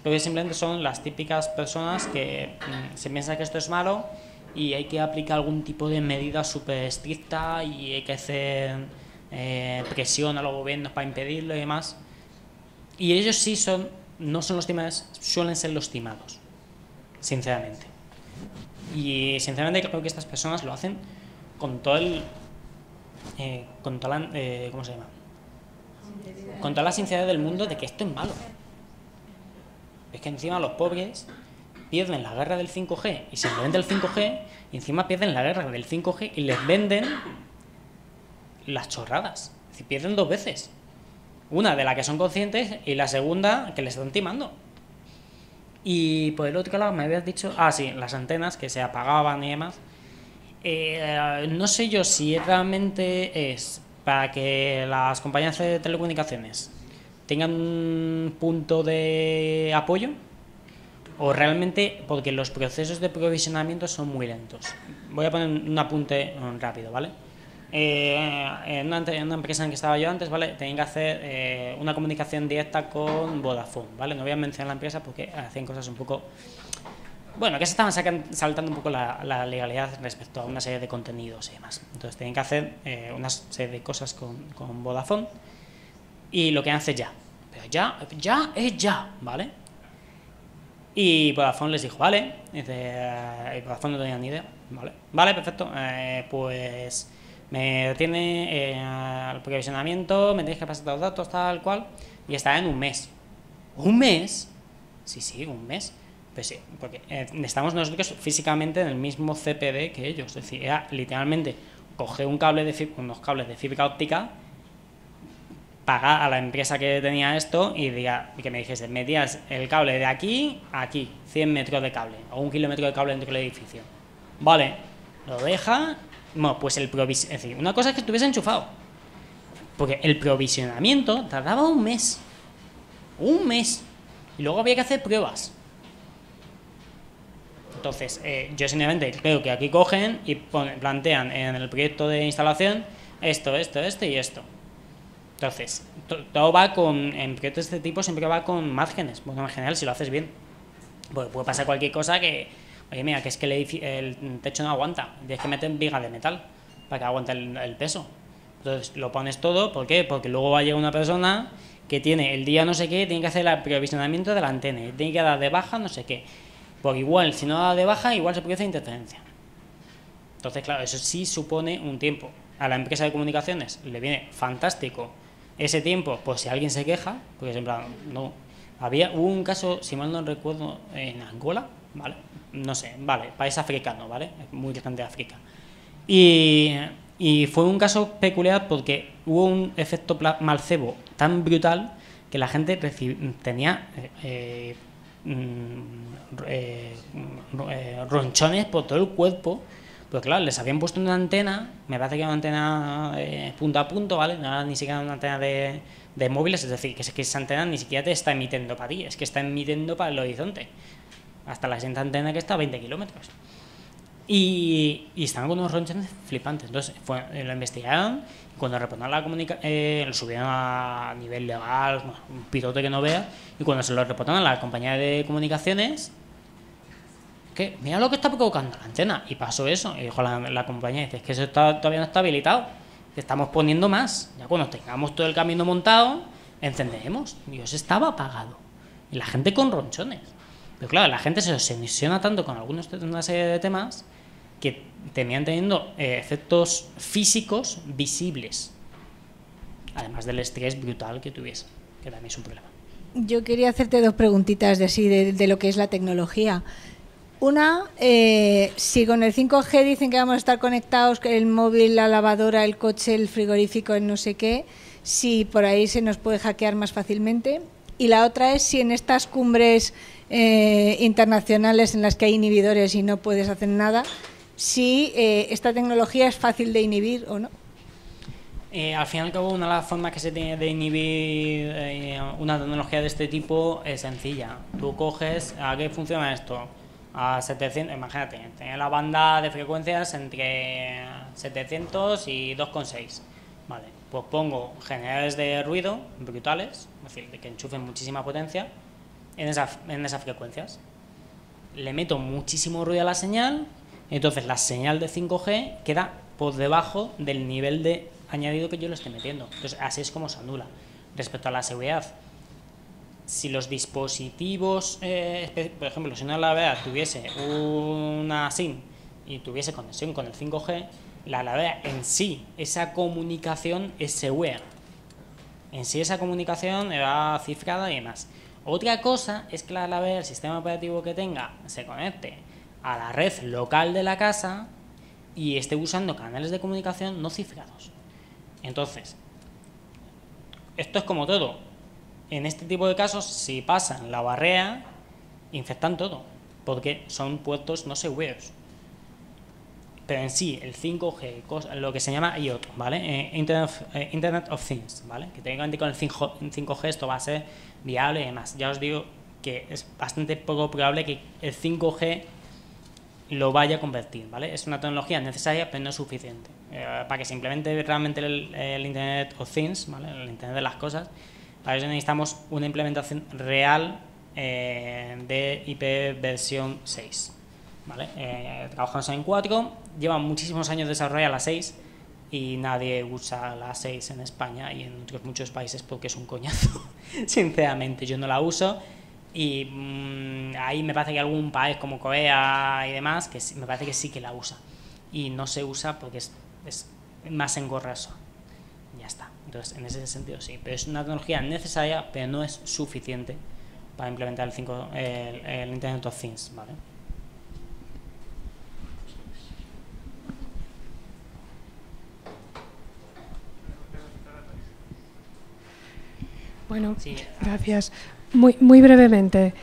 Creo que simplemente son las típicas personas que mm, se piensa que esto es malo y hay que aplicar algún tipo de medida súper estricta y hay que hacer eh, presión a los gobiernos para impedirlo y demás. Y ellos sí son, no son los timados, suelen ser los timados, sinceramente. Y sinceramente creo que estas personas lo hacen con todo el... Eh, con toda la, eh, ¿Cómo se llama? Con toda la sinceridad del mundo de que esto es malo. Es que encima los pobres pierden la guerra del 5G y se el 5G y encima pierden la guerra del 5G y les venden las chorradas. Es decir, pierden dos veces. Una de la que son conscientes y la segunda que les están timando. Y por el otro lado me habías dicho, ah, sí, las antenas que se apagaban y demás. Eh, no sé yo si realmente es para que las compañías de telecomunicaciones tengan un punto de apoyo o realmente porque los procesos de provisionamiento son muy lentos. Voy a poner un apunte rápido, ¿vale? Eh, en, una, empresa en que estaba yo antes, ¿vale? Tenían que hacer eh, una comunicación directa con Vodafone, ¿vale? No voy a mencionar la empresa porque hacían cosas un poco... Bueno, que se estaban saltando un poco la, legalidad respecto a una serie de contenidos y demás. Entonces tenían que hacer eh, una serie de cosas con, Vodafone y lo que hace ya. Pero ya, ya es ya, ¿vale? Y Vodafone les dijo, vale. Y, Vodafone no tenía ni idea. Vale, vale perfecto. pues me tiene eh, el provisionamiento, me tenéis que pasar los datos, tal cual, y está en un mes. ¿Un mes? Sí, sí, un mes. Pues sí, porque eh, estamos nosotros físicamente en el mismo CPD que ellos. Es decir, era literalmente coger un cable de unos cables de fibra óptica, pagar a la empresa que tenía esto y, diga, que me dijese, metías el cable de aquí a aquí, 100 metros de cable, o un kilómetro de cable dentro del edificio. Vale, lo deja, bueno, pues el provisionamiento, es decir, una cosa es que estuviese enchufado, porque el provisionamiento tardaba un mes, un mes, y luego había que hacer pruebas. Entonces, eh, yo simplemente creo que aquí cogen y plantean en el proyecto de instalación esto, esto, esto y esto. Entonces, todo va con, en proyectos de este tipo siempre va con márgenes, bueno, en general si lo haces bien. Porque puede pasar cualquier cosa que, oye, mira, que es que el, techo no aguanta, tienes que meter viga de metal para que aguante el, peso. Entonces, lo pones todo, ¿por qué? Porque luego va a llegar una persona que tiene el día no sé qué, tiene que hacer el aprovisionamiento de la antena, tiene que dar de baja no sé qué. Porque igual, si no da de baja, igual se produce interferencia. Entonces, claro, eso sí supone un tiempo. A la empresa de comunicaciones le viene fantástico ese tiempo, pues si alguien se queja, porque siempre no. Había, un caso, si mal no recuerdo, en Angola, ¿vale? No sé, vale, país africano, ¿vale? Muy grande África. Y, y fue un caso peculiar porque hubo un efecto malcebo tan brutal que la gente tenía eh, eh, mm, eh, eh, ronchones por todo el cuerpo pues claro, les habían puesto una antena, me parece que era una antena punto a punto, ¿vale? No era ni siquiera una antena de, móviles, es decir, que, es que esa antena ni siquiera te está emitiendo para ti, es que está emitiendo para el horizonte. Hasta la siguiente antena que está a 20 kilómetros. Y, y estaban con unos ronchones flipantes. Entonces eh, lo investigaron, y cuando reportaron la comunicación, eh, lo subieron a nivel legal, un piloto que no vea, y cuando se lo reportaron a la compañía de comunicaciones, que mira lo que está provocando la antena. Y pasó eso. Y dijo la, compañía, es que eso está, todavía no está habilitado. Estamos poniendo más. Ya cuando tengamos todo el camino montado, encenderemos. Dios estaba apagado. Y la gente con ronchones. Pero claro, la gente se obsesiona tanto con algunos una serie de temas que terminan teniendo eh, efectos físicos visibles. Además del estrés brutal que tuviese, que también es un problema. Yo quería hacerte dos preguntitas de así de lo que es la tecnología. Una, eh, si con el 5G dicen que vamos a estar conectados, el móvil, la lavadora, el coche, el frigorífico, el no sé qué, si por ahí se nos puede hackear más fácilmente. Y la otra es si en estas cumbres eh, internacionales en las que hay inhibidores y no puedes hacer nada, si eh, esta tecnología es fácil de inhibir o no. al fin y al cabo, una de las formas que se tiene de inhibir una tecnología de este tipo es sencilla. Tú coges, ¿a qué funciona esto? a 700, imagínate, tener la banda de frecuencias entre 700 y 2,6. Vale, pues pongo generadores de ruido brutales, es decir, que enchufen muchísima potencia en, en esas frecuencias. Le meto muchísimo ruido a la señal, entonces la señal de 5G queda por debajo del nivel de añadido que yo le estoy metiendo. Entonces así es como se anula. Respecto a la seguridad, si los dispositivos, eh, por ejemplo, si una lavadora tuviese una SIM y tuviese conexión con el 5G, la lavadora en sí, esa comunicación es segura. En sí esa comunicación va cifrada y demás. Otra cosa es que la lavadora, el sistema operativo que tenga, se conecte a la red local de la casa y esté usando canales de comunicación no cifrados. Entonces, esto es como todo en este tipo de casos, si pasan la barrera, infectan todo, porque son puertos no seguros. Pero en sí, el 5G, lo que se llama IoT, ¿vale? Eh, eh, Internet, of Things, ¿vale? Que técnicamente con el 5G, esto va a ser viable y demás. Ya os digo que es bastante poco probable que el 5G lo vaya a convertir, ¿vale? Es una tecnología necesaria, pero no suficiente. Eh, para que se implemente realmente el, Internet of Things, ¿vale? El Internet de las cosas, para eso necesitamos una implementación real eh, de IP versión 6. ¿vale? Eh, trabajamos en 4, llevan muchísimos años desarrollar la 6 y nadie usa la 6 en España y en otros muchos países porque es un coñazo. [LAUGHS] Sinceramente, yo no la uso y mm, ahí me parece que algún país como Corea y demás, que me parece que sí que la usa. Y no se usa porque es, es más engorroso. Ya está. Entonces, en ese sentido sí, pero es una tecnología necesaria, pero no es suficiente para implementar el, 5, el, el Internet of Things, ¿vale? Bueno, gracias. Muy, muy brevemente.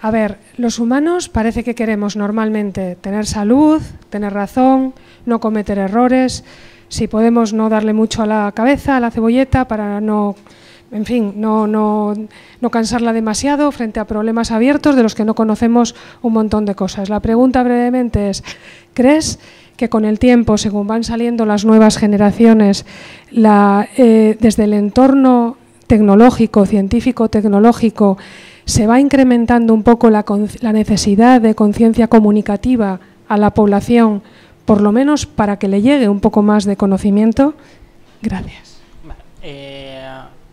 A ver, los humanos parece que queremos normalmente tener salud, tener razón, no cometer errores, si podemos no darle mucho a la cabeza, a la cebolleta, para no, en fin, no, no, no cansarla demasiado frente a problemas abiertos de los que no conocemos un montón de cosas. La pregunta brevemente es, ¿crees que con el tiempo, según van saliendo las nuevas generaciones, la, eh, desde el entorno tecnológico, científico-tecnológico, se va incrementando un poco la, la necesidad de conciencia comunicativa a la población, por lo menos para que le llegue un poco más de conocimiento. Gracias. Eh,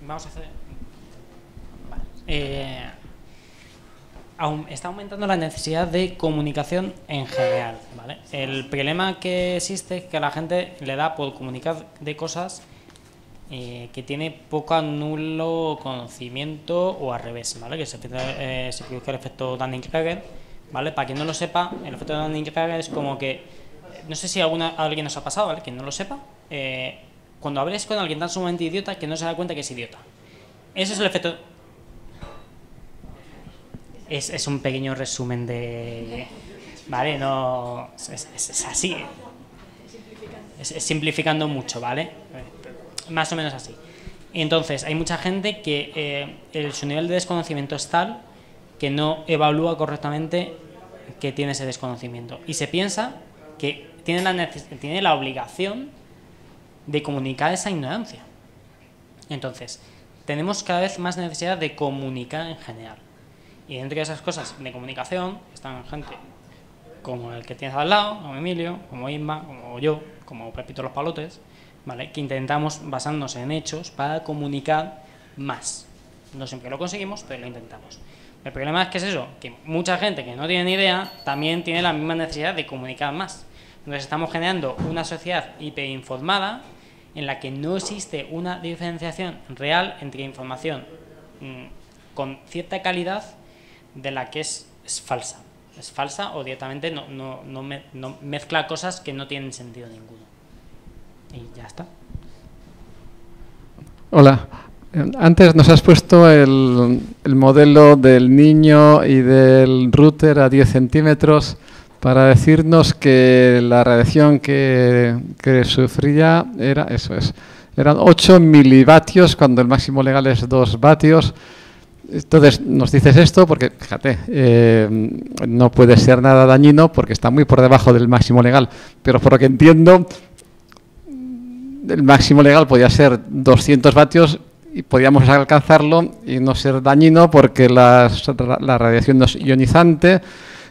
vamos a hacer. Eh, está aumentando la necesidad de comunicación en general. El problema que existe es que a la gente le da por comunicar de cosas eh, que tiene poco nulo conocimiento o al revés, ¿vale? Que se, eh, se produce el efecto Dunning-Kruger, ¿vale? Para quien no lo sepa, el efecto Dunning-Kruger es como que, no sé si alguna, alguien nos ha pasado, ¿vale? Quien no lo sepa, eh, cuando hables con alguien tan sumamente idiota que no se da cuenta que es idiota. Ese es el efecto... Es, un pequeño resumen de... ¿Vale? No... Es así. Es, simplificando mucho, ¿vale? Más o menos así. Entonces, hay mucha gente que eh, el, su nivel de desconocimiento es tal que no evalúa correctamente que tiene ese desconocimiento. Y se piensa que tiene la, tiene la obligación de comunicar esa ignorancia. Entonces, tenemos cada vez más necesidad de comunicar en general. Y dentro de esas cosas de comunicación están gente como el que tienes al lado, como Emilio, como Inma, como yo, como Pepito los Palotes, que intentamos basándonos en hechos para comunicar más. No siempre lo conseguimos, pero lo intentamos. El problema es que es eso, que mucha gente que no tiene ni idea también tiene la misma necesidad de comunicar más. Entonces estamos generando una sociedad hiperinformada en la que no existe una diferenciación real entre información mm, con cierta calidad de la que es, falsa. Es falsa o directamente no, no mezcla cosas que no tienen sentido ninguno y ya está. Hola. Antes nos has puesto el, modelo del niño y del router a 10 centímetros para decirnos que la radiación que, que, sufría era, eso es, eran 8 milivatios cuando el máximo legal es 2 vatios. Entonces nos dices esto porque, fíjate, eh, no puede ser nada dañino porque está muy por debajo del máximo legal, pero por lo que entiendo el máximo legal podía ser 200 vatios y podíamos alcanzarlo y no ser dañino porque la, la radiación no es ionizante.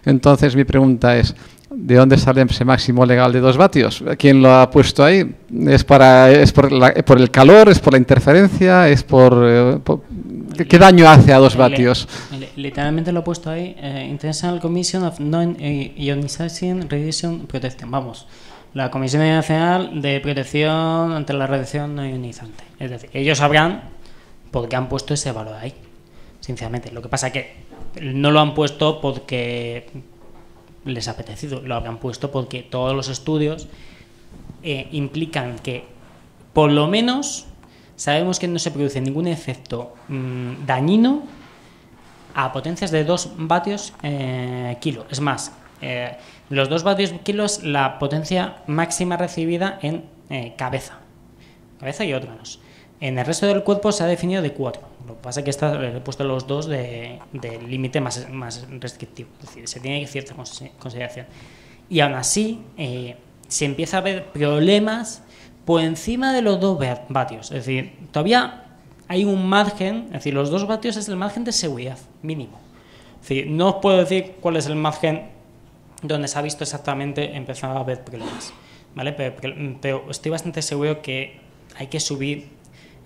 Entonces mi pregunta es, ¿de dónde sale ese máximo legal de 2 vatios? ¿Quién lo ha puesto ahí? ¿Es, para, es por, por el calor? ¿Es por la interferencia? ¿Es por, eh, ¿Qué daño hace a 2 vatios? Literalmente lo he puesto ahí, eh, International Commission of Non-Ionizing Radiation Protection. Vamos, la Comisión Nacional de Protección ante la Radiación No Ionizante. Es decir, ellos sabrán por qué han puesto ese valor ahí, sinceramente. Lo que pasa es que no lo han puesto porque les ha apetecido, lo habrán puesto porque todos los estudios eh, implican que por lo menos sabemos que no se produce ningún efecto mm, dañino a potencias de 2 vatios eh, kilo. Es más, eh, los 2 vatios kilos la potencia máxima recibida en eh, cabeza, cabeza y órganos. En el resto del cuerpo se ha definido de 4. Lo que pasa es que está, he puesto los dos de, límite más, más restrictivo, es decir, se tiene cierta consideración. Y aún así, eh, se empieza a ver problemas por encima de los 2 vatios. Es decir, todavía hay un margen, es decir, los 2 vatios es el margen de seguridad mínimo. Es decir, no os puedo decir cuál es el margen donde se ha visto exactamente empezar a haber problemas. ¿vale? Pero, estoy bastante seguro que hay que subir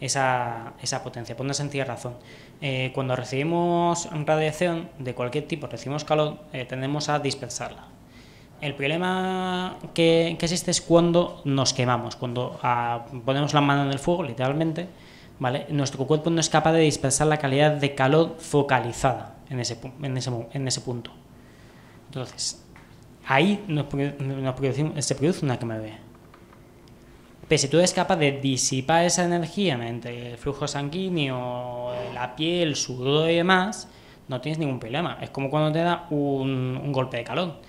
esa, esa potencia, por una sencilla razón. Eh, cuando recibimos radiación de cualquier tipo, recibimos calor, eh, tendemos a dispersarla. El problema que, que, existe es cuando nos quemamos, cuando ah, ponemos la mano en el fuego, literalmente, ¿vale? Nuestro cuerpo no es capaz de dispersar la calidad de calor focalizada en ese, en ese, en ese punto. Entonces, ahí nos, se produce una quema de pero si tú eres capaz de disipar esa energía mediante el flujo sanguíneo, la piel, sudor y demás, no tienes ningún problema. Es como cuando te da un, golpe de calor.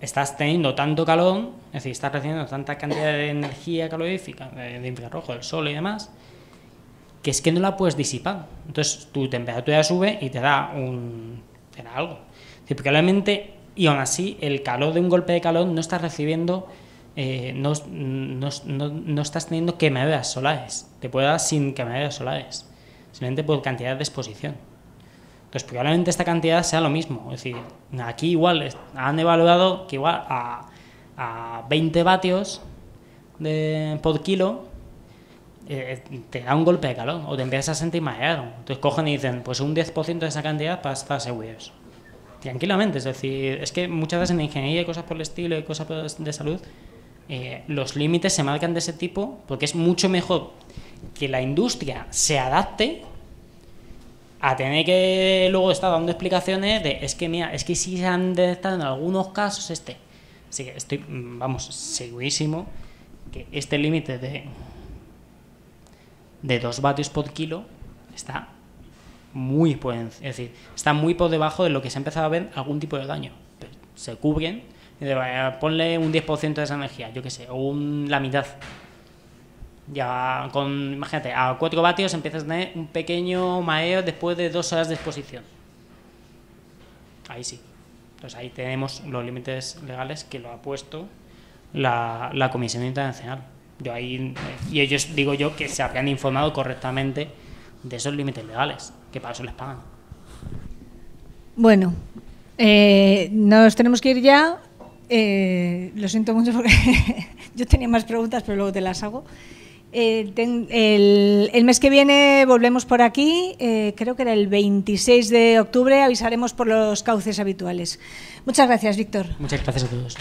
Estás teniendo tanto calor, es decir, estás recibiendo tanta cantidad de energía calorífica, de, infrarrojo, del sol y demás, que es que no la puedes disipar. Entonces tu temperatura sube y te da un te da algo. Probablemente, y aún así, el calor de un golpe de calor no estás recibiendo, eh, no, no, no, estás teniendo quemaduras solares. Te puede dar sin quemaduras solares, simplemente por cantidad de exposición. Entonces, probablemente esta cantidad sea lo mismo. Es decir, aquí igual han evaluado que igual a, a 20 vatios por kilo eh, te da un golpe de calor o te empiezas a sentir mareado. Entonces cogen y dicen, pues un 10% de esa cantidad para estar seguros. Tranquilamente, es decir, es que muchas veces en ingeniería y cosas por el estilo y cosas de salud, eh, los límites se marcan de ese tipo porque es mucho mejor que la industria se adapte a tener que luego estar dando explicaciones de es que mira, es que si se han detectado en algunos casos este. Así que estoy, mm, vamos, segurísimo que este límite de de 2 vatios por kilo está muy por es decir, está muy por debajo de lo que se ha empezado a ver algún tipo de daño. Se cubren y de, ponle un 10% de esa energía, yo qué sé, o un, la mitad. Ya con, imagínate, a 4 vatios empiezas a tener un pequeño mareo después de dos horas de exposición. Ahí sí. Entonces ahí tenemos los límites legales que lo ha puesto la, la Comisión Internacional. Yo ahí, y ellos digo yo que se habrían informado correctamente de esos límites legales, que para eso les pagan. Bueno, eh, nos tenemos que ir ya. Eh, lo siento mucho porque [LAUGHS] yo tenía más preguntas, pero luego te las hago. Eh, el, mes que viene volvemos por aquí, eh, creo que era el 26 de octubre, avisaremos por los cauces habituales. Muchas gracias, Víctor. Muchas gracias a todos.